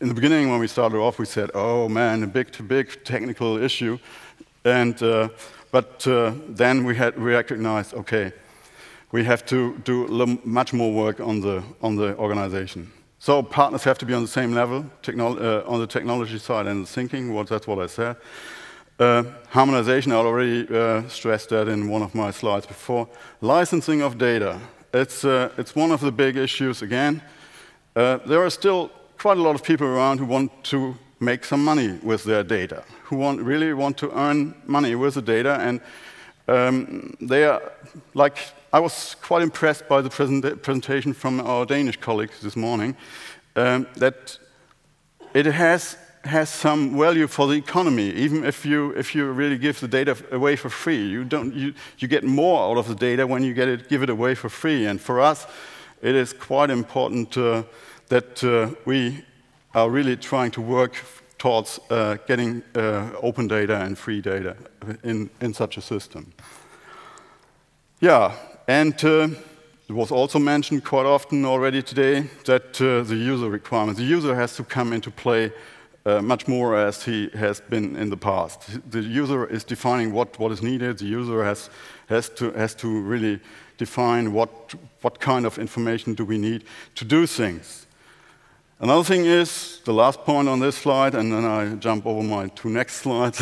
in the beginning when we started off, we said, oh man, a big, big technical issue. And, uh, but uh, then we had we recognized, okay, we have to do much more work on the, on the organization. So partners have to be on the same level uh, on the technology side and the thinking, well, that's what I said. Uh, harmonization, I already uh, stressed that in one of my slides before. Licensing of data, it's, uh, it's one of the big issues again. Uh, there are still quite a lot of people around who want to make some money with their data, who want, really want to earn money with the data, and um, they are like I was quite impressed by the present presentation from our Danish colleagues this morning, um, that it has, has some value for the economy, even if you, if you really give the data away for free. You, don't, you, you get more out of the data when you get it, give it away for free. And for us, it is quite important uh, that uh, we are really trying to work towards uh, getting uh, open data and free data in, in such a system. Yeah, and uh, it was also mentioned quite often already today that uh, the user requirements, the user has to come into play uh, much more as he has been in the past. The user is defining what, what is needed. The user has, has, to, has to really define what, what kind of information do we need to do things. Another thing is, the last point on this slide, and then I jump over my two next slides,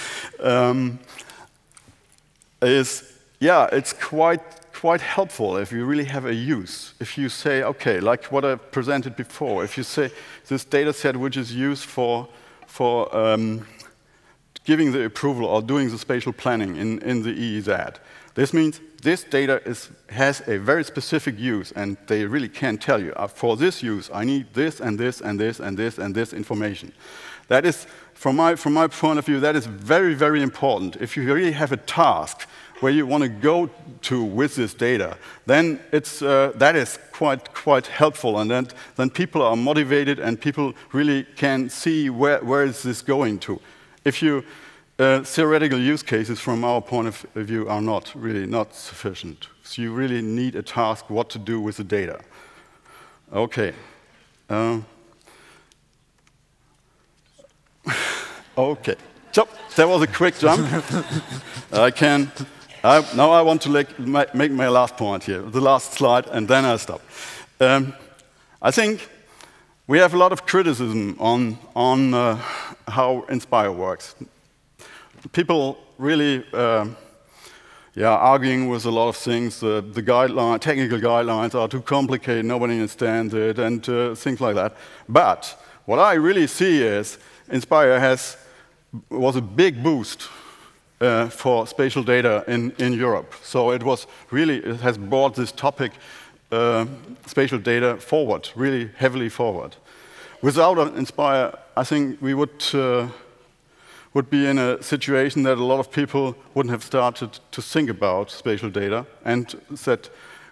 [LAUGHS] um, is, yeah, it's quite, quite helpful if you really have a use. If you say, okay, like what I presented before, if you say this data set which is used for, for um, giving the approval or doing the spatial planning in, in the EEZ, this means this data is, has a very specific use, and they really can tell you, uh, for this use, I need this and this and this and this and this information. That is, from my, from my point of view, that is very, very important. If you really have a task where you want to go to with this data, then it's, uh, that is quite, quite helpful, and then, then people are motivated and people really can see where, where is this going to. If you, uh, theoretical use cases from our point of view are not really not sufficient. So you really need a task what to do with the data. Okay. Uh, [LAUGHS] okay. So that was a quick jump. [LAUGHS] I can. I, now I want to like, make my last point here, the last slide, and then I stop. Um, I think we have a lot of criticism on, on uh, how Inspire works people really, uh, yeah, arguing with a lot of things. Uh, the guideline, technical guidelines are too complicated, nobody understands it, and uh, things like that. But what I really see is Inspire has was a big boost uh, for spatial data in, in Europe. So it was really, it has brought this topic, uh, spatial data, forward, really heavily forward. Without Inspire, I think we would uh, would be in a situation that a lot of people wouldn't have started to think about spatial data and that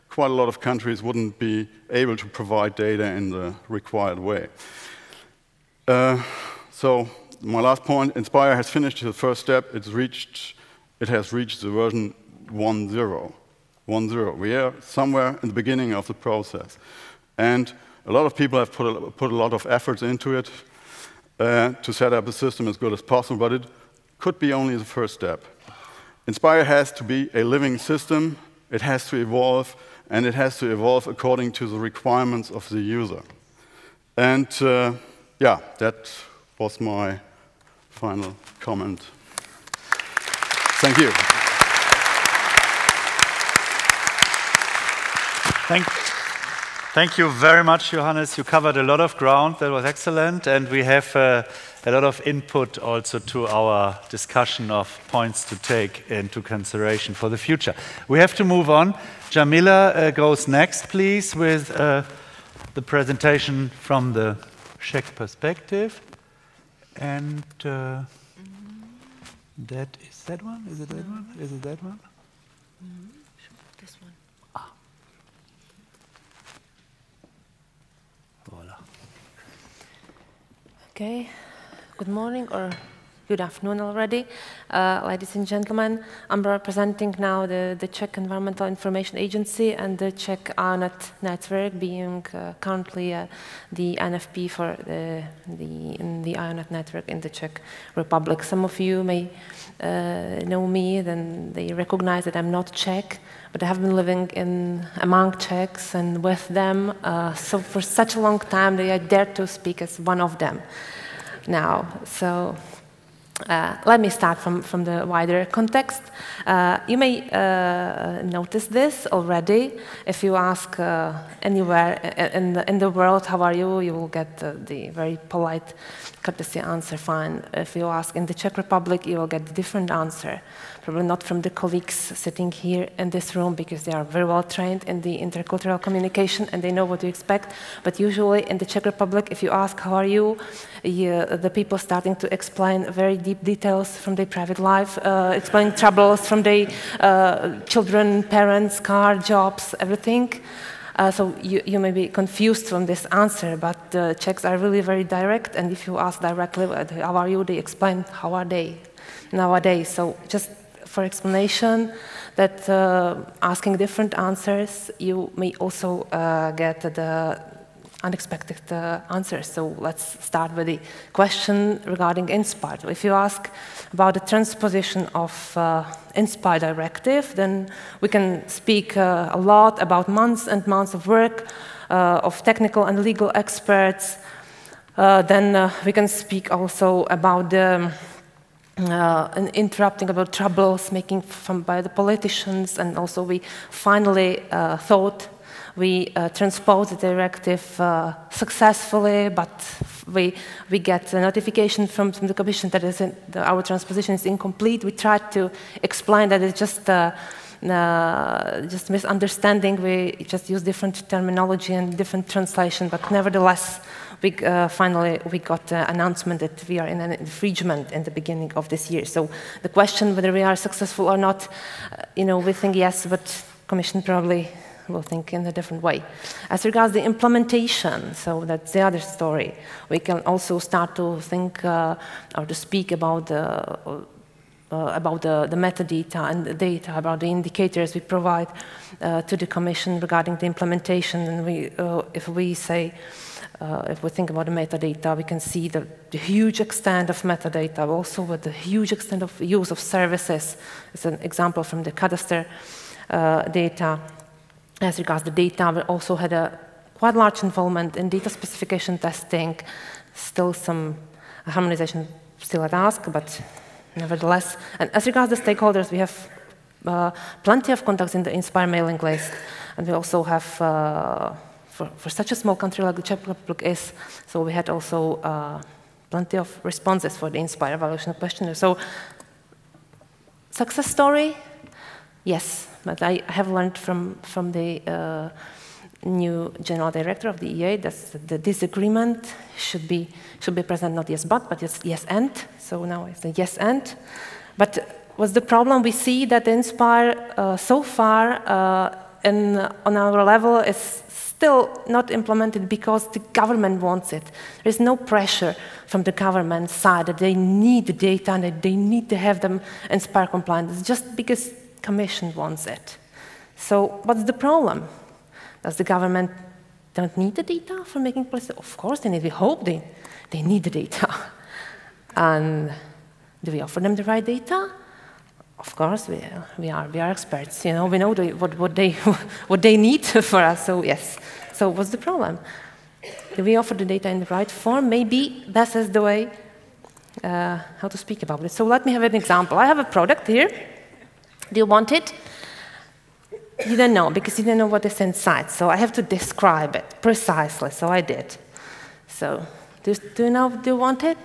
quite a lot of countries wouldn't be able to provide data in the required way. Uh, so my last point, Inspire has finished the first step. It's reached, it has reached the version 1.0. 1.0. We are somewhere in the beginning of the process. And a lot of people have put a, put a lot of efforts into it uh, to set up a system as good as possible, but it could be only the first step. Inspire has to be a living system, it has to evolve, and it has to evolve according to the requirements of the user. And uh, yeah, that was my final comment. Thank you. Thank you. Thank you very much, Johannes. You covered a lot of ground. That was excellent. And we have uh, a lot of input also to our discussion of points to take into consideration for the future. We have to move on. Jarmila uh, goes next, please, with uh, the presentation from the Czech perspective. And uh, that is that one? Is it that one? Is it that one? This one. Ah. Voila. Okay, good morning or good afternoon already. Uh, ladies and gentlemen, I'm representing now the, the Czech Environmental Information Agency and the Czech Eionet network, being uh, currently uh, the NFP for the, the, in the Eionet network in the Czech Republic. Some of you may uh, know me, then they recognize that I'm not Czech, but I have been living in among Czechs and with them. Uh, so for such a long time, that I dare to speak as one of them now. So uh, let me start from, from the wider context. Uh, you may uh, notice this already. If you ask uh, anywhere in the, in the world, how are you, you will get the very polite courtesy answer, fine. If you ask in the Czech Republic, you will get a different answer probably not from the colleagues sitting here in this room because they are very well trained in the intercultural communication and they know what to expect. But usually in the Czech Republic, if you ask how are you, you the people starting to explain very deep details from their private life, uh, explain troubles from their uh, children, parents, car, jobs, everything. Uh, so you, you, may be confused from this answer, but the Czechs are really very direct, and if you ask directly, how are you, they explain how are they nowadays. So just for explanation that uh, asking different answers, you may also uh, get the unexpected uh, answers. So let's start with the question regarding INSPIRE. If you ask about the transposition of uh, INSPIRE directive, then we can speak uh, a lot about months and months of work, uh, of technical and legal experts. Uh, then uh, we can speak also about the uh, interrupting about troubles making from, by the politicians, and also we finally thought we uh, transposed the directive uh, successfully, but we, we get a notification from, from the Commission that in, the, our transposition is incomplete. We tried to explain that it's just uh, uh, just misunderstanding. We just use different terminology and different translation, but nevertheless, we uh, finally we got an announcement that we are in an infringement in the beginning of this year. So the question whether we are successful or not, uh, you know, we think yes, but Commission probably will think in a different way. As regards the implementation, so that's the other story. We can also start to think uh, or to speak about the uh, about the, the, metadata and the data, about the indicators we provide uh, to the Commission regarding the implementation. And we, uh, if we say, uh, if we think about the metadata, we can see the, the, huge extent of metadata, also with the huge extent of use of services. It's an example from the cadastre uh, data. As regards the data, we also had a quite large involvement in data specification testing, still some harmonization still at ask, but nevertheless. And as regards the stakeholders, we have uh, plenty of contacts in the Inspire mailing list, and we also have, uh, for, for, such a small country like the Czech Republic is, so we had also uh, plenty of responses for the Inspire evaluation questionnaire. So, success story, yes, but I have learned from, from the uh, new general director of the EA that the disagreement should be, should be present not yes but, but yes, yes and. So now it's a yes and. But what's the problem? We see that Inspire uh, so far uh, in, on our level is still not implemented because the government wants it. There is no pressure from the government side that they need the data and that they need to have them Inspire compliant. It's just because Commission wants it. So what's the problem? Does the government don't need the data for making policy? Of course they need. We hope they, they need the data. [LAUGHS] and do we offer them the right data? Of course, we, we are. We are experts. You know, we know the, what, what, they, [LAUGHS] what they need [LAUGHS] for us. So yes. So what's the problem? Do we offer the data in the right form? Maybe this is the way uh, how to speak about it. So let me have an example. I have a product here. Do you want it? You don't know because you don't know what is inside. So I have to describe it precisely. So I did. So do, do you know? Do you want it?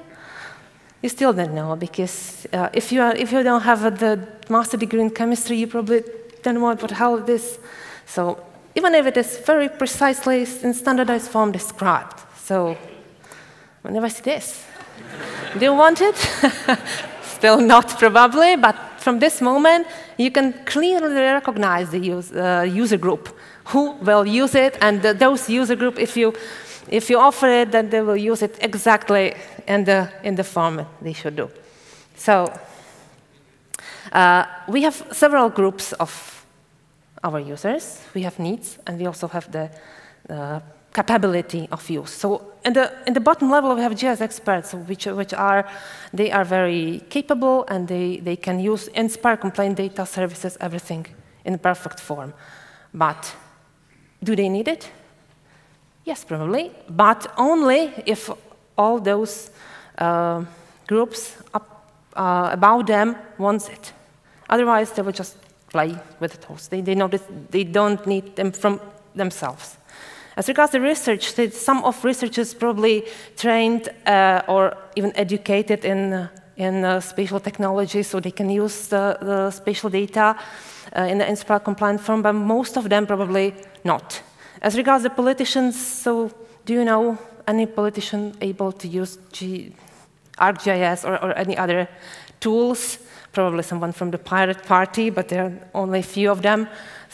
You still don't know because uh, if you are, if you don't have the master degree in chemistry, you probably don't know what hell it is. So even if it is very precisely in standardized form described. So whenever I see this, do you want it? [LAUGHS] still not probably, but from this moment, you can clearly recognize the use, uh, user group who will use it, and the, those user group, if you if you offer it, then they will use it exactly in the in the format they should do. So uh, we have several groups of our users. We have needs, and we also have the uh, capability of use. So in the, in the bottom level, we have GIS experts, which, which are, they are very capable and they, they can use Inspire complaint data services, everything in perfect form. But do they need it? Yes, probably, but only if all those uh, groups up, uh, about them wants it. Otherwise, they will just play with the tools. They, they, know they don't need them from themselves. As regards the research, some of researchers probably trained uh, or even educated in, in uh, spatial technology, so they can use the, the spatial data uh, in the Inspire compliant form, but most of them probably not. As regards the politicians, so do you know any politician able to use G ArcGIS or, or any other tools? Probably someone from the Pirate Party, but there are only a few of them.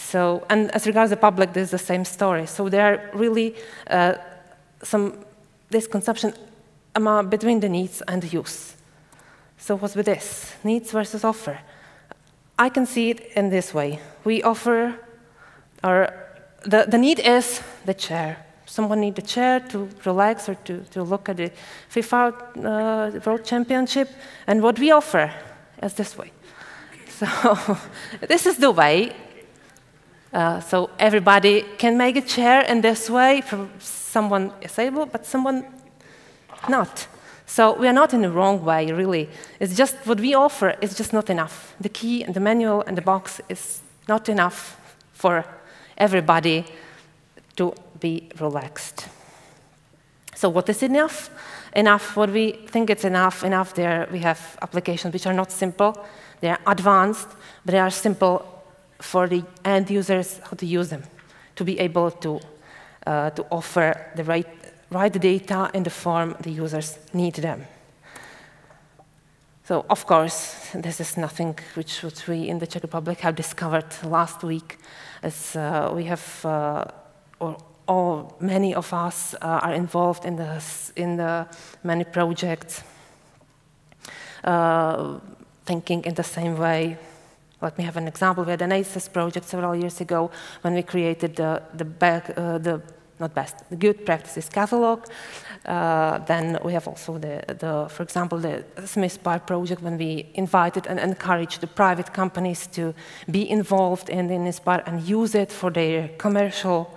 So, and as regards the public, there's the same story. So there are really uh, some misconception between the needs and the use. So what's with this? Needs versus offer. I can see it in this way. We offer, or the, the need is the chair. Someone needs a chair to relax or to, to look at the FIFA uh, World Championship. And what we offer is this way. [LAUGHS] So [LAUGHS] this is the way Uh, so everybody can make a chair in this way. For someone is able, but someone not. So we are not in the wrong way, really. It's just what we offer is just not enough. The key and the manual and the box is not enough for everybody to be relaxed. So what is enough? Enough, what we think it's enough, enough there we have applications which are not simple, they are advanced, but they are simple for the end users how to use them, to be able to, uh, to offer the right, right data in the form the users need them. So, of course, this is nothing which, which we in the Czech Republic have discovered last week, as uh, we have, uh, or all, many of us uh, are involved in the, in the many projects, uh, thinking in the same way. Let me have an example. We had an ACES project several years ago when we created the, the, back, uh, the not best, the good practices catalog. Uh, then we have also the, the, for example, the Smith SmeSpire project when we invited and encouraged the private companies to be involved in, in Inspire and use it for their commercial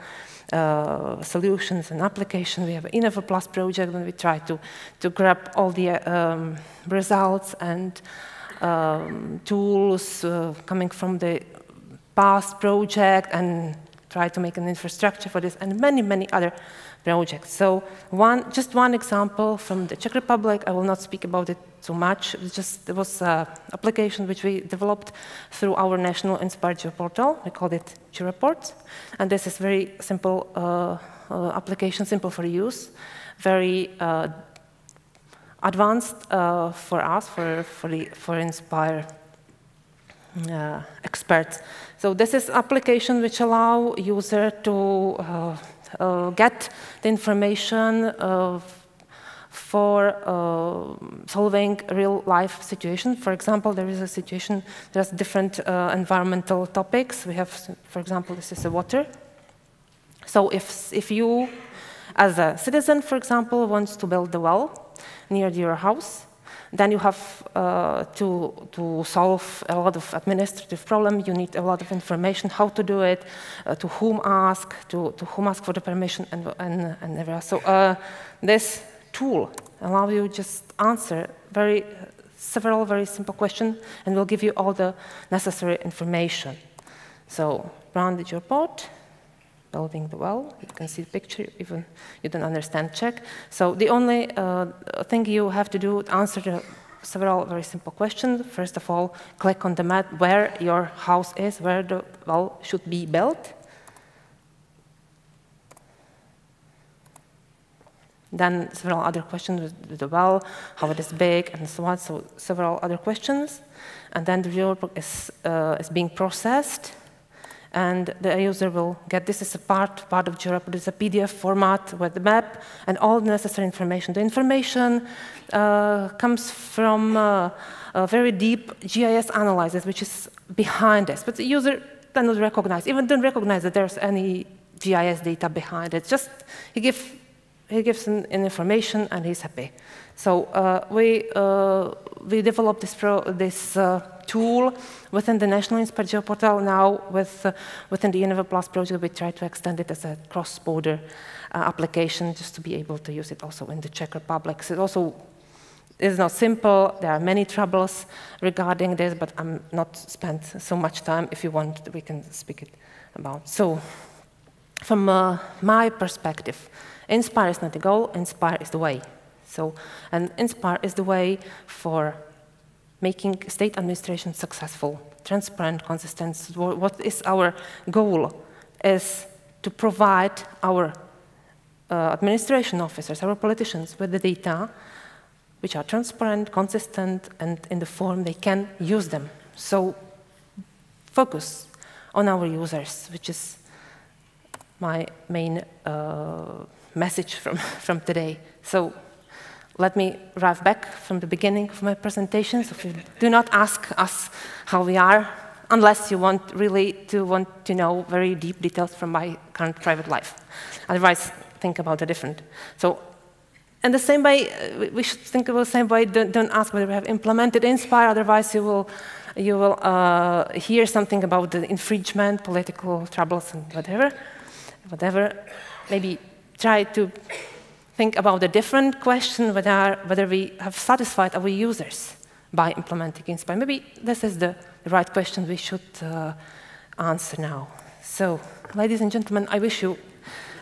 uh, solutions and applications. We have eENVplus project when we try to, to grab all the um, results and um, tools uh, coming from the past project and try to make an infrastructure for this and many, many other projects. So one, just one example from the Czech Republic, I will not speak about it too much, it just, it was an application which we developed through our national Inspire geoportal, we called it GeoReport, and this is very simple uh, uh, application, simple for use, very uh, advanced uh, for us, for, for, the, for Inspire uh, experts. So this is application which allow user to uh, uh, get the information for uh, solving real life situation. For example, there is a situation, there's different uh, environmental topics. We have, for example, this is the water. So if, if you, as a citizen, for example, wants to build a well near your house, then you have uh, to, to solve a lot of administrative problem. You need a lot of information, how to do it, uh, to whom ask, to, to whom ask for the permission, and, and, and everything. So uh, this tool allows you just answer very several very simple questions, and will give you all the necessary information. So run the GeoReport building the well. You can see the picture, even you don't understand Czech. So the only uh, thing you have to do to answer several very simple questions. First of all, click on the map where your house is, where the well should be built. Then several other questions with the well, how it is big, and so on. So several other questions. And then the report is, uh, is being processed and the user will get this as a part, part of GeoReport. It's a PDF format with the map and all the necessary information. The information uh, comes from uh, very deep GIS analysis, which is behind this, but the user cannot recognize, even don't recognize that there's any GIS data behind it. Just he, give, he gives an, an information and he's happy. So uh, we, uh, we developed this, pro, this uh, tool within the National Inspire portal. Now, with, uh, within the eENVplus project, we try to extend it as a cross-border uh, application just to be able to use it also in the Czech Republic. So it also is not simple. There are many troubles regarding this, but I'm not spent so much time. If you want, we can speak it about. So, from uh, my perspective, Inspire is not the goal, Inspire is the way. So, and Inspire is the way for making state administration successful, transparent, consistent. What is our goal is to provide our uh, administration officers, our politicians, with the data which are transparent, consistent, and in the form they can use them. So focus on our users, which is my main uh, message from, from today. So let me drive back from the beginning of my presentation. So do not ask us how we are, unless you want really to want to know very deep details from my current private life. Otherwise, think about the different. So And the same way, uh, we should think about the same way, don't, don't ask whether we have implemented Inspire, otherwise you will, you will uh, hear something about the infringement, political troubles, and whatever. Whatever. Maybe try to think about a different question, whether, whether we have satisfied our users by implementing Inspire. Maybe this is the, right question we should uh, answer now. So, ladies and gentlemen, I wish you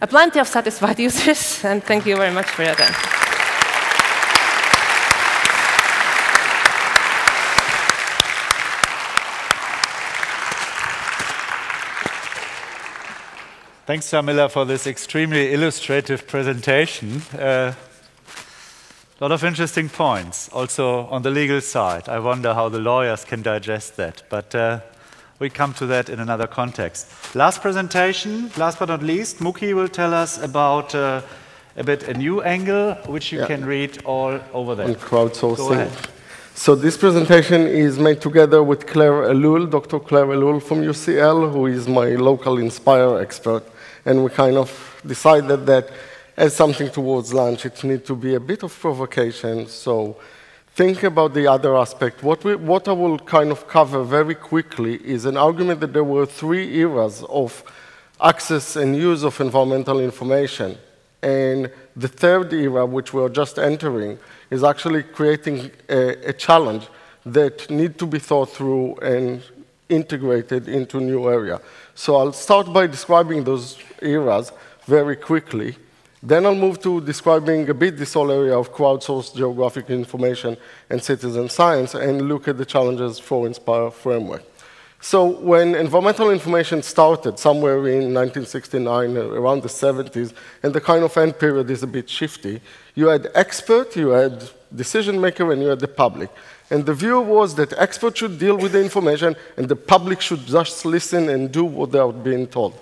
a plenty of satisfied [LAUGHS] users, and thank you very much for your attention. Thanks, Jarmila, for this extremely illustrative presentation. A uh, lot of interesting points, also on the legal side. I wonder how the lawyers can digest that. But uh, we come to that in another context. Last presentation, last but not least, Muki will tell us about uh, a bit a new angle, which you yeah. can read all over there. On crowdsourcing. So this presentation is made together with Claire Ellul, Dr. Claire Ellul from UCL, who is my local Inspire expert. And we kind of decided that as something towards lunch, it needs to be a bit of provocation. So think about the other aspect. What, we, what I will kind of cover very quickly is an argument that there were three eras of access and use of environmental information. And the third era, which we're just entering, is actually creating a, a challenge that need to be thought through and integrated into a new area. So I'll start by describing those eras very quickly. Then I'll move to describing a bit this whole area of crowdsourced geographic information and citizen science and look at the challenges for Inspire framework. So when environmental information started somewhere in 1969, uh, around the 70s, and the kind of end period is a bit shifty, you had expert, you had decision maker, and you had the public. And the view was that experts should deal with the information and the public should just listen and do what they are being told.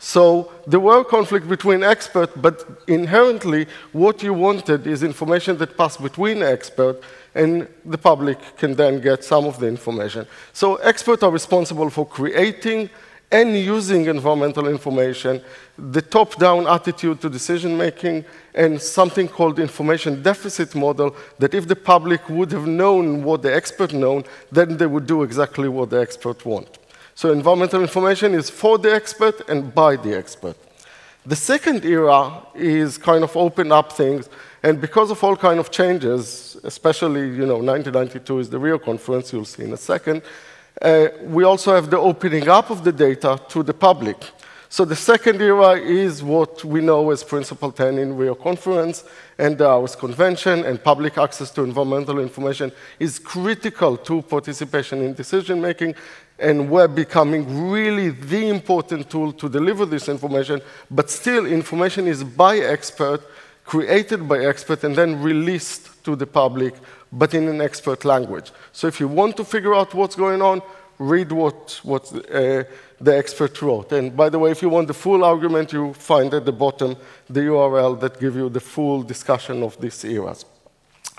So there were conflict between experts, but inherently what you wanted is information that passed between experts and the public can then get some of the information. So experts are responsible for creating and using environmental information, the top-down attitude to decision-making, and something called information deficit model, that if the public would have known what the expert known, then they would do exactly what the expert want. So environmental information is for the expert and by the expert. The second era is kind of open up things, and because of all kind of changes, especially, you know, 1992 is the Rio conference, you'll see in a second, uh, we also have the opening up of the data to the public. So the second era is what we know as Principle 10 in Rio Conference and the Aarhus Convention, and public access to environmental information is critical to participation in decision making, and web becoming really the important tool to deliver this information, but still information is by expert, created by expert, and then released to the public, but in an expert language. So if you want to figure out what's going on, read what, what uh, the expert wrote. And by the way, if you want the full argument, you find at the bottom the URL that gives you the full discussion of these eras.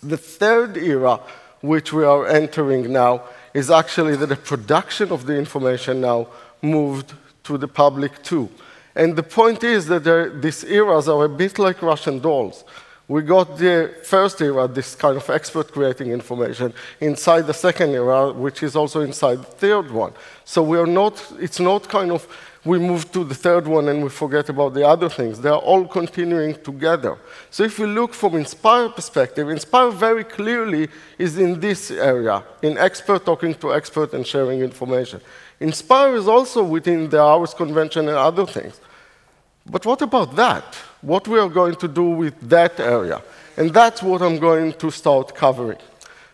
The third era, which we are entering now, is actually that the production of the information now moved to the public too. And the point is that these eras are a bit like Russian dolls. We got the first era, this kind of expert creating information, inside the second era, which is also inside the third one. So we are not, it's not kind of we move to the third one and we forget about the other things. They are all continuing together. So if we look from Inspire perspective, Inspire very clearly is in this area, in expert talking to expert and sharing information. Inspire is also within the Aarhus Convention and other things. But what about that? What we are going to do with that area? And that's what I'm going to start covering.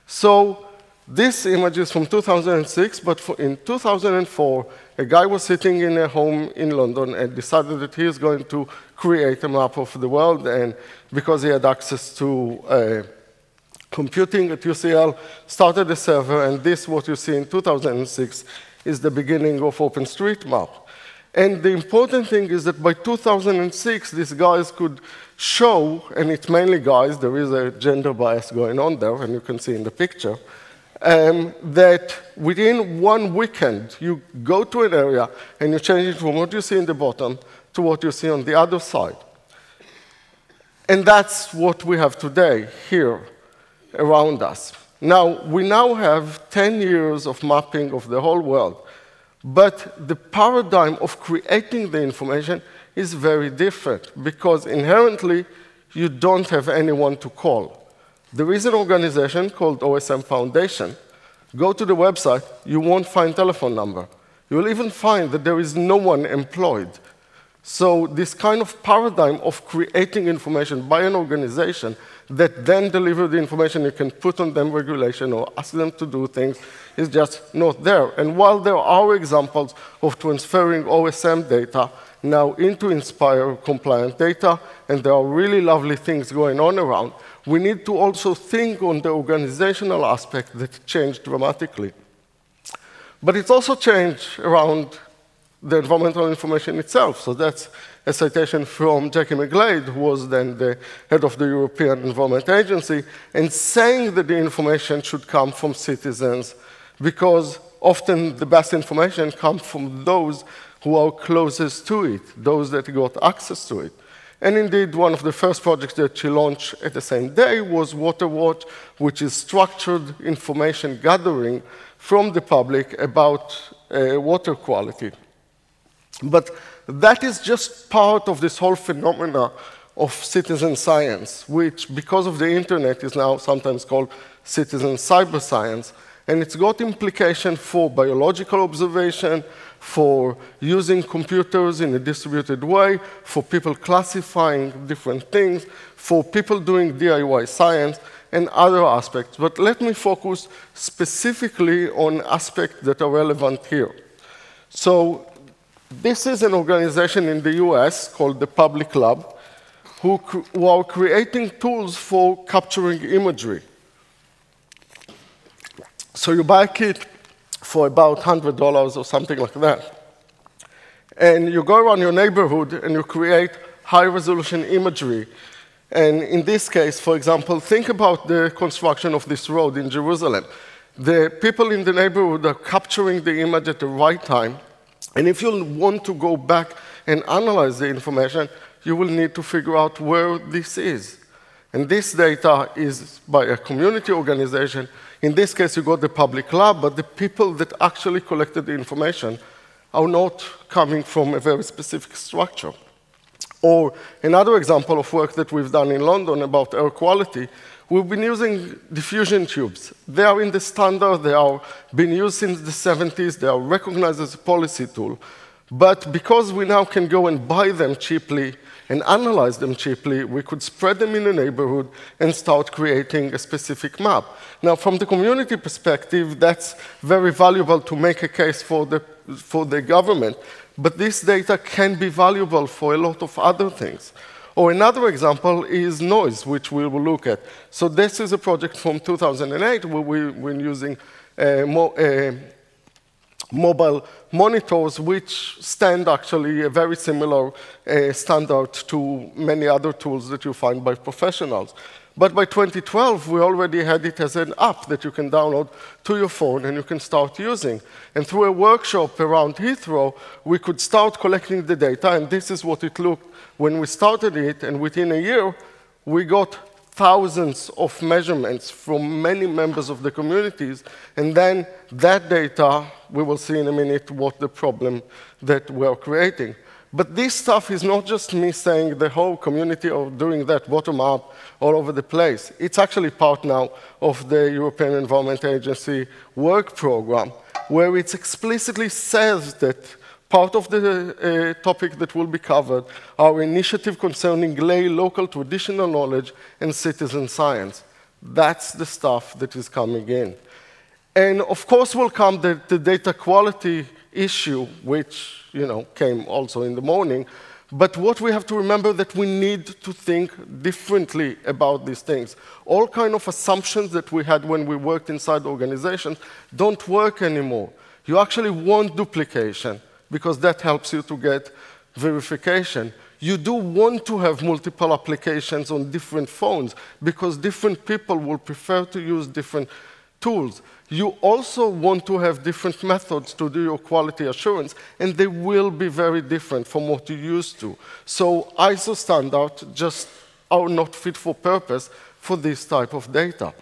So this image is from 2006, but in 2004, a guy was sitting in a home in London and decided that he is going to create a map of the world, and because he had access to uh, computing at UCL, started a server, and this, what you see in 2006, is the beginning of OpenStreetMap. And the important thing is that by 2006, these guys could show, and it's mainly guys, there is a gender bias going on there, and you can see in the picture, um, that within one weekend, you go to an area and you change it from what you see in the bottom to what you see on the other side. And that's what we have today here around us. Now, we now have 10 years of mapping of the whole world, but the paradigm of creating the information is very different because inherently you don't have anyone to call. There is an organization called OSM Foundation. Go to the website, you won't find telephone number. You will even find that there is no one employed. So this kind of paradigm of creating information by an organization that then deliver the information you can put on them regulation or ask them to do things is just not there. And while there are examples of transferring OSM data now into Inspire compliant data, and there are really lovely things going on around, we need to also think on the organizational aspect that changed dramatically. But it's also changed around the environmental information itself. So that's a citation from Jackie McGlade, who was then the head of the European Environment Agency, and saying that the information should come from citizens because often the best information comes from those who are closest to it, those that got access to it. And indeed, one of the first projects that she launched at the same day was WaterWatch, which is structured information gathering from the public about uh, water quality. But that is just part of this whole phenomena of citizen science, which, because of the internet, is now sometimes called citizen cyber science. And it's got implication for biological observation, for using computers in a distributed way, for people classifying different things, for people doing DIY science, and other aspects. But let me focus specifically on aspects that are relevant here. So this is an organization in the US called the Public Lab, who, who are creating tools for capturing imagery. So you buy a kit for about $100 or something like that. And you go around your neighborhood and you create high resolution imagery. And in this case, for example, think about the construction of this road in Jerusalem. The people in the neighborhood are capturing the image at the right time and if you want to go back and analyze the information, you will need to figure out where this is. And this data is by a community organization. In this case, you got the public lab, but the people that actually collected the information are not coming from a very specific structure. Or another example of work that we've done in London about air quality We've been using diffusion tubes. They are in the standard, they are been used since the 70s, they are recognized as a policy tool. But because we now can go and buy them cheaply and analyze them cheaply, we could spread them in a neighborhood and start creating a specific map. Now, from the community perspective, that's very valuable to make a case for the, for the government. But this data can be valuable for a lot of other things. Or another example is noise, which we will look at. So this is a project from 2008 where we, we're using uh, mo uh, mobile monitors, which stand actually a very similar uh, standard to many other tools that you find by professionals. But by 2012, we already had it as an app that you can download to your phone and you can start using. And through a workshop around Heathrow, we could start collecting the data, and this is what it looked when we started it, and within a year, we got thousands of measurements from many members of the communities, and then that data, we will see in a minute what the problem that we're creating. But this stuff is not just me saying the whole community of doing that bottom up all over the place. It's actually part now of the European Environment Agency work program, where it explicitly says that Part of the uh, topic that will be covered are initiative concerning lay local traditional knowledge and citizen science. That's the stuff that is coming in. And of course will come the, the data quality issue, which you know, came also in the morning. But what we have to remember that we need to think differently about these things. All kind of assumptions that we had when we worked inside organizations don't work anymore. You actually want duplication because that helps you to get verification. You do want to have multiple applications on different phones because different people will prefer to use different tools. You also want to have different methods to do your quality assurance, and they will be very different from what you used to. So ISO standards just are not fit for purpose for this type of data.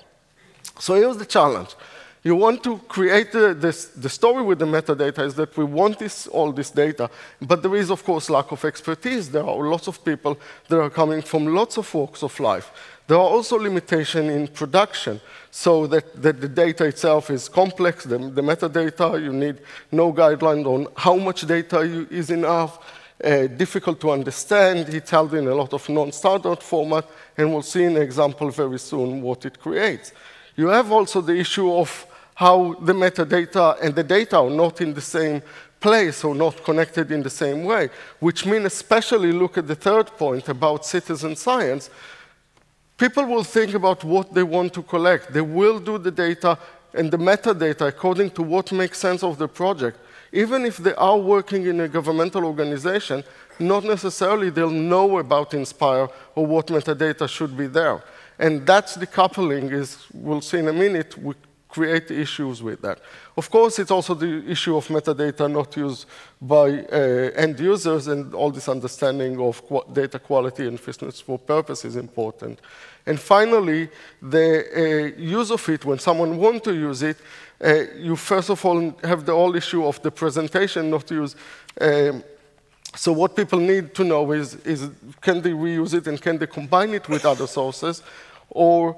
So here's the challenge. You want to create the, this, the story with the metadata is that we want this, all this data, but there is, of course, lack of expertise. There are lots of people that are coming from lots of walks of life. There are also limitations in production, so that, that, the data itself is complex, the, the, metadata, you need no guideline on how much data you, is enough, uh, difficult to understand, it's held in a lot of non-standard format, and we'll see an example very soon what it creates. You have also the issue of how the metadata and the data are not in the same place or not connected in the same way, which means especially look at the third point about citizen science. People will think about what they want to collect. They will do the data and the metadata according to what makes sense of the project. Even if they are working in a governmental organization, not necessarily they'll know about Inspire or what metadata should be there. And that's the coupling is, we'll see in a minute, create issues with that. Of course, it's also the issue of metadata not used by uh, end users, and all this understanding of qu data quality and fitness for purpose is important. And finally, the uh, use of it, when someone wants to use it, uh, you first of all have the whole issue of the presentation not to use. Um, so what people need to know is, is, can they reuse it and can they combine it with other sources? Or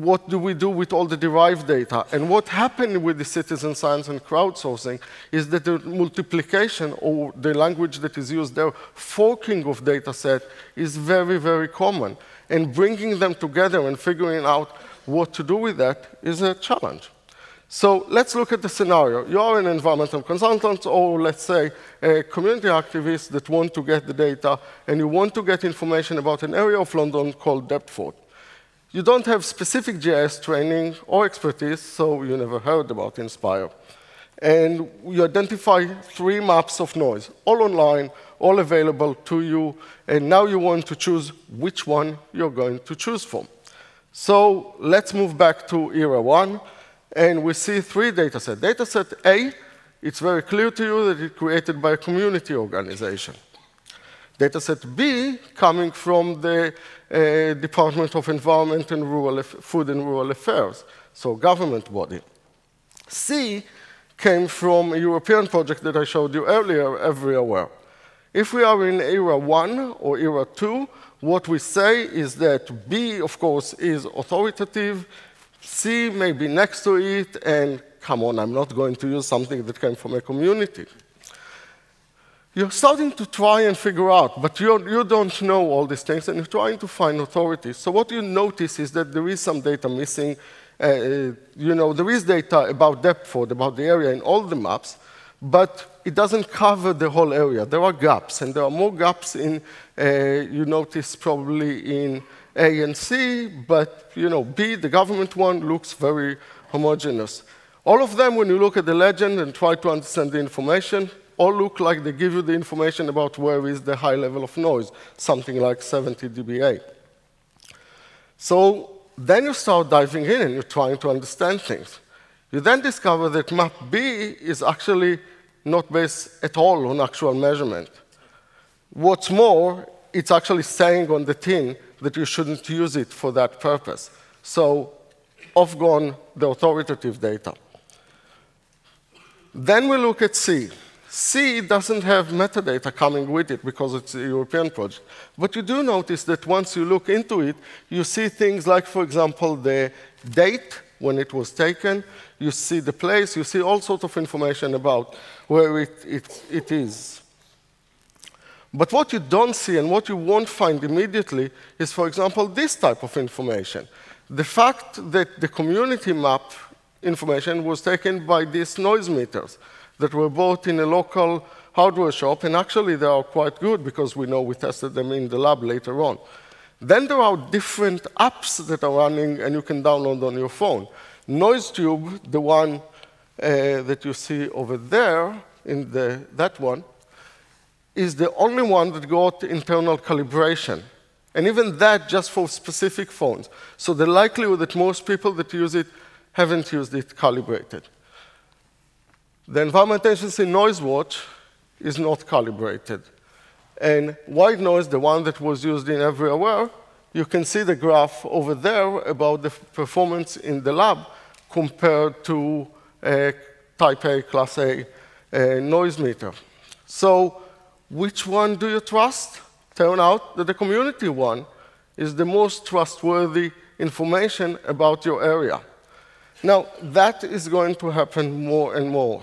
what do we do with all the derived data? And what happened with the citizen science and crowdsourcing is that the multiplication or the language that is used there, forking of data set, is very, very common. And bringing them together and figuring out what to do with that is a challenge. So let's look at the scenario. You are an environmental consultant or let's say a community activist that want to get the data and you want to get information about an area of London called Deptford. You don't have specific GIS training or expertise, so you never heard about Inspire. And you identify three maps of noise, all online, all available to you, and now you want to choose which one you're going to choose from. So let's move back to era one, and we see three data sets. Data set A, it's very clear to you that it's created by a community organization. Data set B, coming from the uh, Department of Environment and Rural Food and Rural Affairs, so government body. C came from a European project that I showed you earlier, EveryAware. If we are in era one or era two, what we say is that B, of course, is authoritative, C may be next to it, and come on, I'm not going to use something that came from a community you're starting to try and figure out, but you, you don't know all these things, and you're trying to find authorities. So what you notice is that there is some data missing. Uh, you know, there is data about Deptford, about the area in all the maps, but it doesn't cover the whole area. There are gaps, and there are more gaps in, uh, you notice probably in A and C, but, you know, B, the government one, looks very homogeneous. All of them, when you look at the legend and try to understand the information, all look like they give you the information about where is the high level of noise, something like 70 dBA. So then you start diving in and you're trying to understand things. You then discover that map B is actually not based at all on actual measurement. What's more, it's actually saying on the tin that you shouldn't use it for that purpose. So off gone the authoritative data. Then we look at C. C doesn't have metadata coming with it because it's a European project. But you do notice that once you look into it, you see things like, for example, the date when it was taken, you see the place, you see all sorts of information about where it, it, it is. But what you don't see and what you won't find immediately is, for example, this type of information. The fact that the community map information was taken by these noise meters that were bought in a local hardware shop, and actually they are quite good because we know we tested them in the lab later on. Then there are different apps that are running and you can download on your phone. NoiseTube, the one uh, that you see over there, in the, that one, is the only one that got internal calibration. And even that just for specific phones. So the likelihood that most people that use it haven't used it calibrated. The Environment Agency Noise Watch is not calibrated. And WideNoise, the one that was used in EveryAware, you can see the graph over there about the performance in the lab compared to a type A, class A uh, noise meter. So which one do you trust? Turn out that the community one is the most trustworthy information about your area. Now, that is going to happen more and more.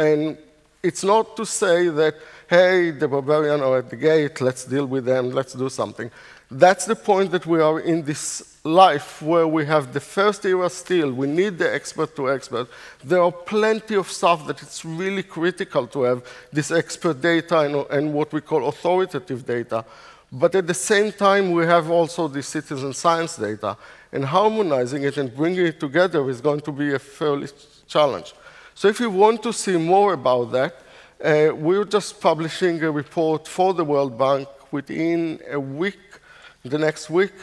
And it's not to say that, hey, the barbarian are at the gate, let's deal with them, let's do something. That's the point that we are in this life where we have the first era still, we need the expert to expert. There are plenty of stuff that it's really critical to have this expert data and, and what we call authoritative data. But at the same time, we have also the citizen science data, and harmonizing it and bringing it together is going to be a fairly challenge. So if you want to see more about that, uh, we're just publishing a report for the World Bank within a week, the next week,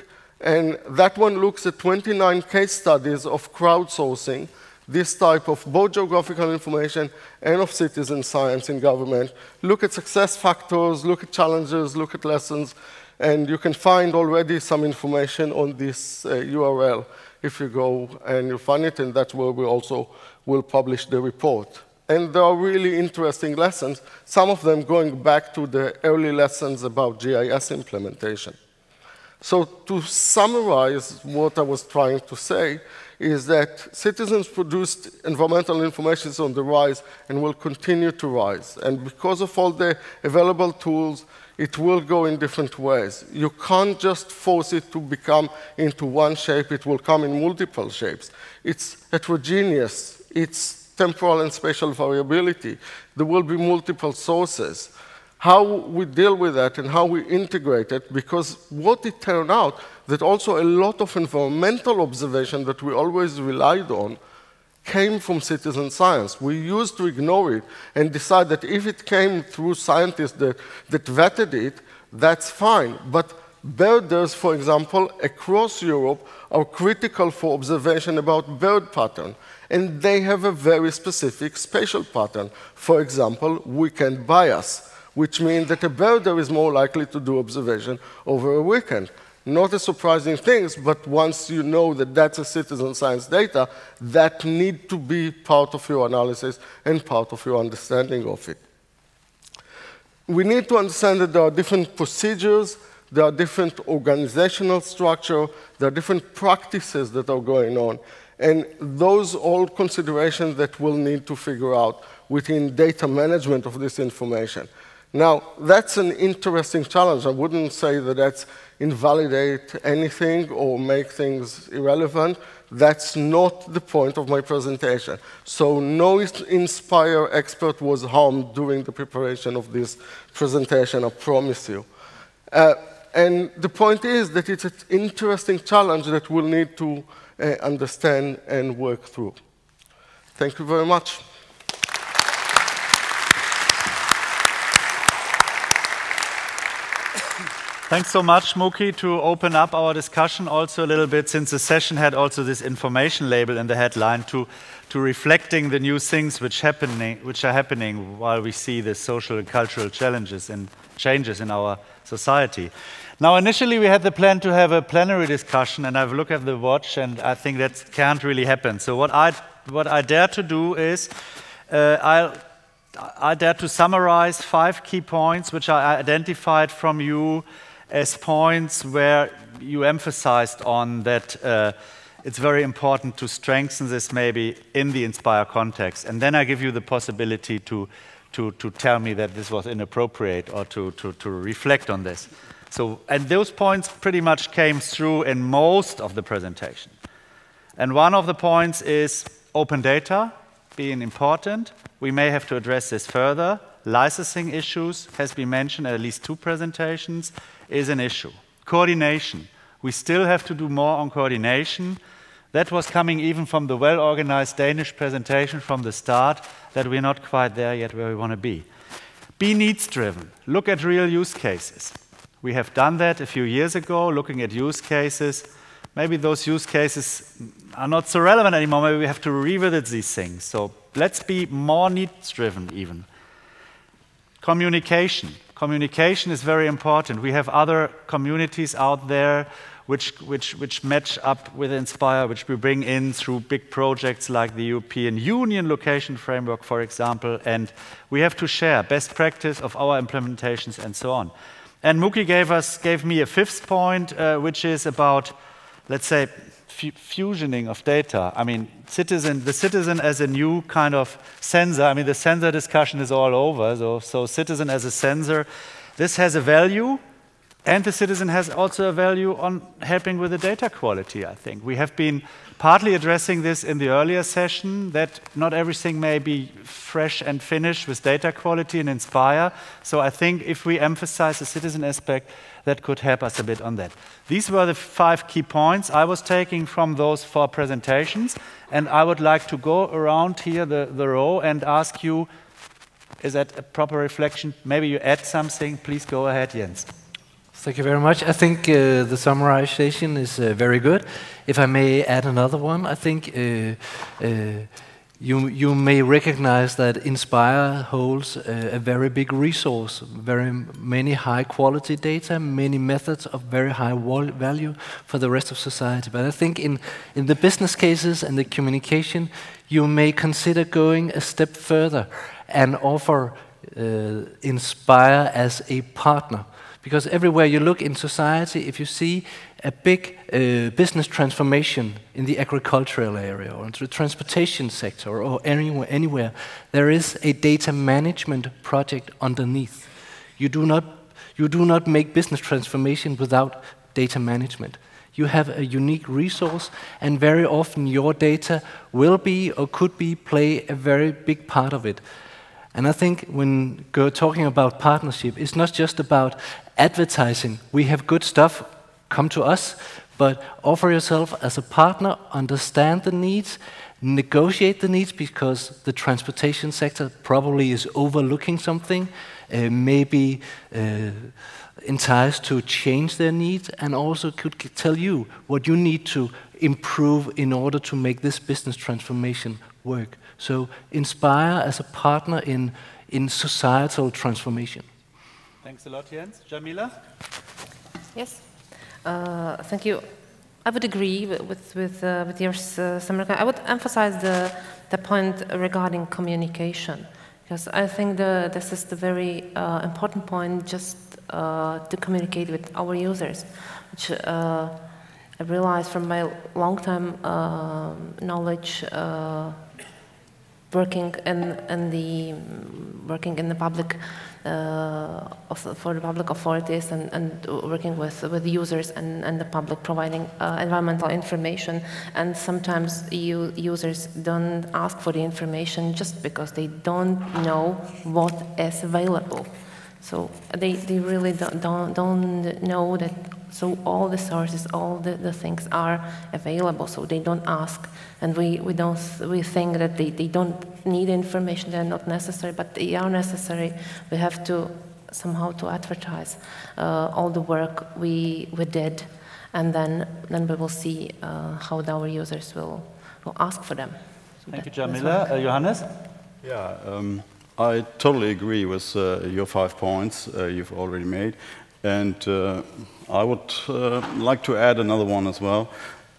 and that one looks at 29 case studies of crowdsourcing this type of both geographical information and of citizen science in government. Look at success factors, look at challenges, look at lessons, and you can find already some information on this uh, URL if you go and you find it, and that's where we also will publish the report. And there are really interesting lessons, some of them going back to the early lessons about GIS implementation. So to summarize what I was trying to say, is that citizens produced environmental information is on the rise and will continue to rise. And because of all the available tools, it will go in different ways. You can't just force it to become into one shape, it will come in multiple shapes. It's heterogeneous, it's temporal and spatial variability. There will be multiple sources. How we deal with that and how we integrate it, because what it turned out that also a lot of environmental observation that we always relied on came from citizen science. We used to ignore it and decide that if it came through scientists that, that vetted it, that's fine. But birders, for example, across Europe are critical for observation about bird pattern. And they have a very specific spatial pattern. For example, weekend bias, which means that a birder is more likely to do observation over a weekend. Not a surprising thing, but once you know that that's a citizen science data, that need to be part of your analysis and part of your understanding of it. We need to understand that there are different procedures, there are different organizational structure, there are different practices that are going on. And those all considerations that we'll need to figure out within data management of this information. Now, that's an interesting challenge. I wouldn't say that that's invalidate anything or make things irrelevant. That's not the point of my presentation. So no Inspire expert was harmed during the preparation of this presentation, I promise you. Uh, and the point is that it's an interesting challenge that we'll need to Eh, understand and work through. Thank you very much. Thanks so much, Muki, to open up our discussion also a little bit, since the session had also this information label in the headline, to, to reflecting the new things which, happening, which are happening while we see the social and cultural challenges and changes in our society. Now, initially, we had the plan to have a plenary discussion, and I've looked at the watch, and I think that can't really happen. So, what I, what I dare to do is uh, I'll I dare to summarize five key points which I identified from you as points where you emphasized on that uh, it's very important to strengthen this maybe in the Inspire context. And then I give you the possibility to, to, to tell me that this was inappropriate or to, to, to reflect on this. So, and those points pretty much came through in most of the presentation. And one of the points is open data being important. We may have to address this further. Licensing issues has been mentioned at least two presentations is an issue. Coordination. We still have to do more on coordination. That was coming even from the well organized Danish presentation from the start, that we're not quite there yet where we want to be. Be needs driven. Look at real use cases. We have done that a few years ago, looking at use cases. Maybe those use cases are not so relevant anymore. Maybe we have to revisit these things. So let's be more needs driven, even. Communication communication is very important. We have other communities out there which, which, which match up with Inspire, which we bring in through big projects like the European Union Location Framework, for example, and we have to share best practice of our implementations and so on. And Muki gave, us, gave me a fifth point, uh, which is about, let's say, fusioning of data. I mean, citizen, the citizen as a new kind of sensor. I mean, the sensor discussion is all over. So, so citizen as a sensor, this has a value, and the citizen has also a value on helping with the data quality, I think. We have been partly addressing this in the earlier session, that not everything may be fresh and finished with data quality and Inspire. So I think if we emphasize the citizen aspect, that could help us a bit on that. These were the five key points I was taking from those four presentations, and I would like to go around here the, the row and ask you, is that a proper reflection? Maybe you add something. Please go ahead, Jens. Thank you very much. I think uh, the summarization is uh, very good. If I may add another one, I think uh, uh you, you may recognize that Inspire holds a, a, very big resource, very many high quality data, many methods of very high value for the rest of society. But I think in, in the business cases and the communication, you may consider going a step further and offer uh, Inspire as a partner because everywhere you look in society, if you see a big uh, business transformation in the agricultural area or in the transportation sector or anywhere, anywhere, there is a data management project underneath. You do not, you do not make business transformation without data management. You have a unique resource, and very often your data will be or could be play a very big part of it. And I think when talking about partnership, it's not just about advertising. We have good stuff, come to us, but offer yourself as a partner, understand the needs, negotiate the needs because the transportation sector probably is overlooking something, uh, maybe uh, enticed to change their needs, and also could tell you what you need to improve in order to make this business transformation work. So inspire as a partner in, in societal transformation. Thanks a lot, Jens. Jarmila? Yes. Uh, thank you. I would agree with, with, uh, with your uh, summary. I would emphasize the, the point regarding communication, because I think the, this is the very uh, important point just uh, to communicate with our users, which uh, I realized from my long-time uh, knowledge working in, in the working in the public uh, for the public authorities and, and working with, with users and, and the public, providing uh, environmental information. And sometimes EU users don't ask for the information just because they don't know what is available. So they, they really don't, don't, don't know that so all the sources, all the, the things are available, so they don't ask. And we, we, don't, we think that they, they don't need information, they're not necessary, but they are necessary. We have to somehow to advertise uh, all the work we, we did, and then, then we will see uh, how our users will, will ask for them. So Thank you, Jarmila. Uh, Johannes? Yeah, um, I totally agree with uh, your five points uh, you've already made. And uh, I would uh, like to add another one as well.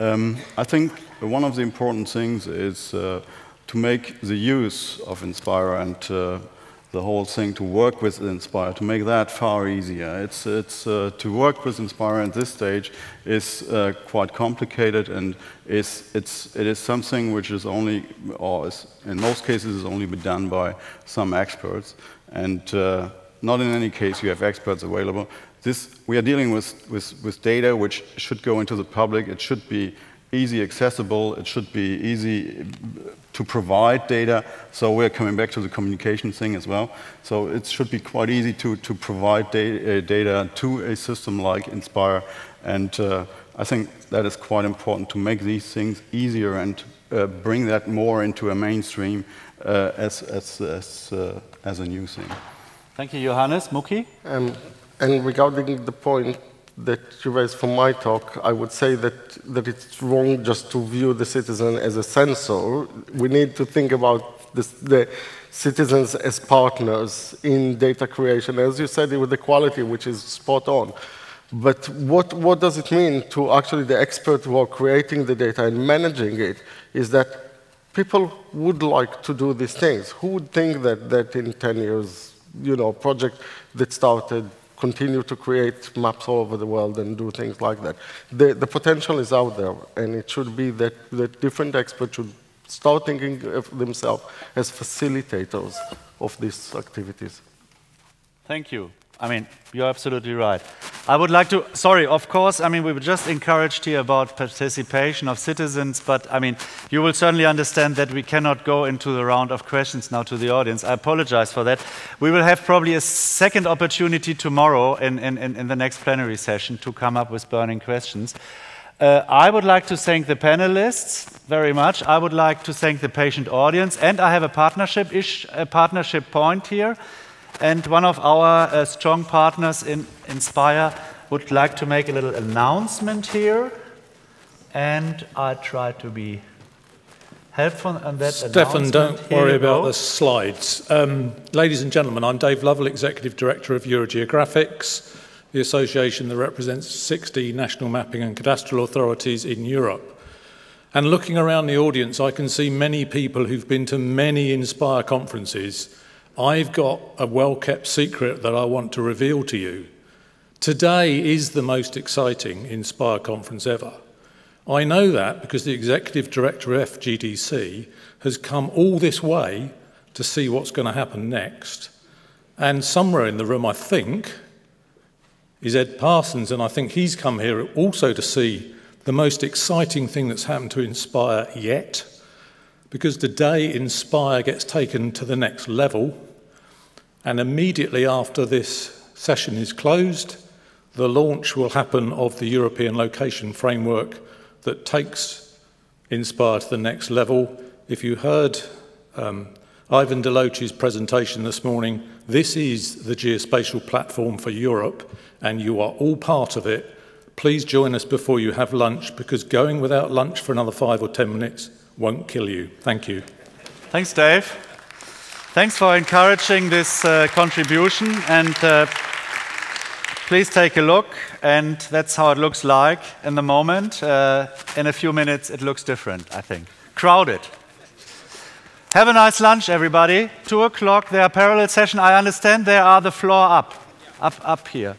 Um, I think one of the important things is uh, to make the use of Inspire and uh, the whole thing to work with Inspire, to make that far easier. It's, it's uh, to work with Inspire at this stage is uh, quite complicated and is, it's, it is something which is only, or is, in most cases, is only done by some experts. And not in any case you have experts available. This, we are dealing with, with, with data which should go into the public. It should be easy accessible. It should be easy to provide data. So we're coming back to the communication thing as well. So it should be quite easy to, to provide data, uh, data to a system like Inspire. And uh, I think that is quite important to make these things easier and uh, bring that more into a mainstream uh, as, as, as, uh, as a new thing. Thank you, Johannes. Muki? Um, and regarding the point that you raised from my talk, I would say that, that it's wrong just to view the citizen as a sensor. We need to think about this, the citizens as partners in data creation. As you said, with the quality, which is spot on. But what, what does it mean to actually the expert who are creating the data and managing it is that people would like to do these things. Who would think that, that in 10 years, you know, project that started continue to create maps all over the world and do things like that. The, the potential is out there, and it should be that, that different experts should start thinking of themselves as facilitators of these activities. Thank you. I mean, you're absolutely right. I would like to, sorry, of course, I mean, we were just encouraged here about participation of citizens, but I mean, you will certainly understand that we cannot go into the round of questions now to the audience. I apologize for that. We will have probably a second opportunity tomorrow in, in, in the next plenary session to come up with burning questions. Uh, I would like to thank the panelists very much. I would like to thank the patient audience, and I have a partnership, ish, a partnership point here. And one of our uh, strong partners in Inspire would like to make a little announcement here. And I try to be helpful on that Stefan, don't here worry about the slides. Um, ladies and gentlemen, I'm Dave Lovell, Executive Director of Eurogeographics, the association that represents 60 national mapping and cadastral authorities in Europe. And looking around the audience, I can see many people who've been to many Inspire conferences I've got a well kept secret that I want to reveal to you. Today is the most exciting Inspire conference ever. I know that because the executive director of FGDC has come all this way to see what's going to happen next. And somewhere in the room, I think, is Ed Parsons, and I think he's come here also to see the most exciting thing that's happened to Inspire yet. Because today, Inspire gets taken to the next level and immediately after this session is closed, the launch will happen of the European location framework that takes Inspire to the next level. If you heard um, Ivan DeLoatch's presentation this morning, this is the geospatial platform for Europe, and you are all part of it. Please join us before you have lunch, because going without lunch for another five or ten minutes won't kill you. Thank you. Thanks, Dave. Thanks for encouraging this uh, contribution and uh, please take a look and that's how it looks like in the moment. Uh, in a few minutes it looks different, I think. Crowded. Have a nice lunch, everybody. Two o'clock, there are parallel sessions. I understand there are the floor up, up, up here.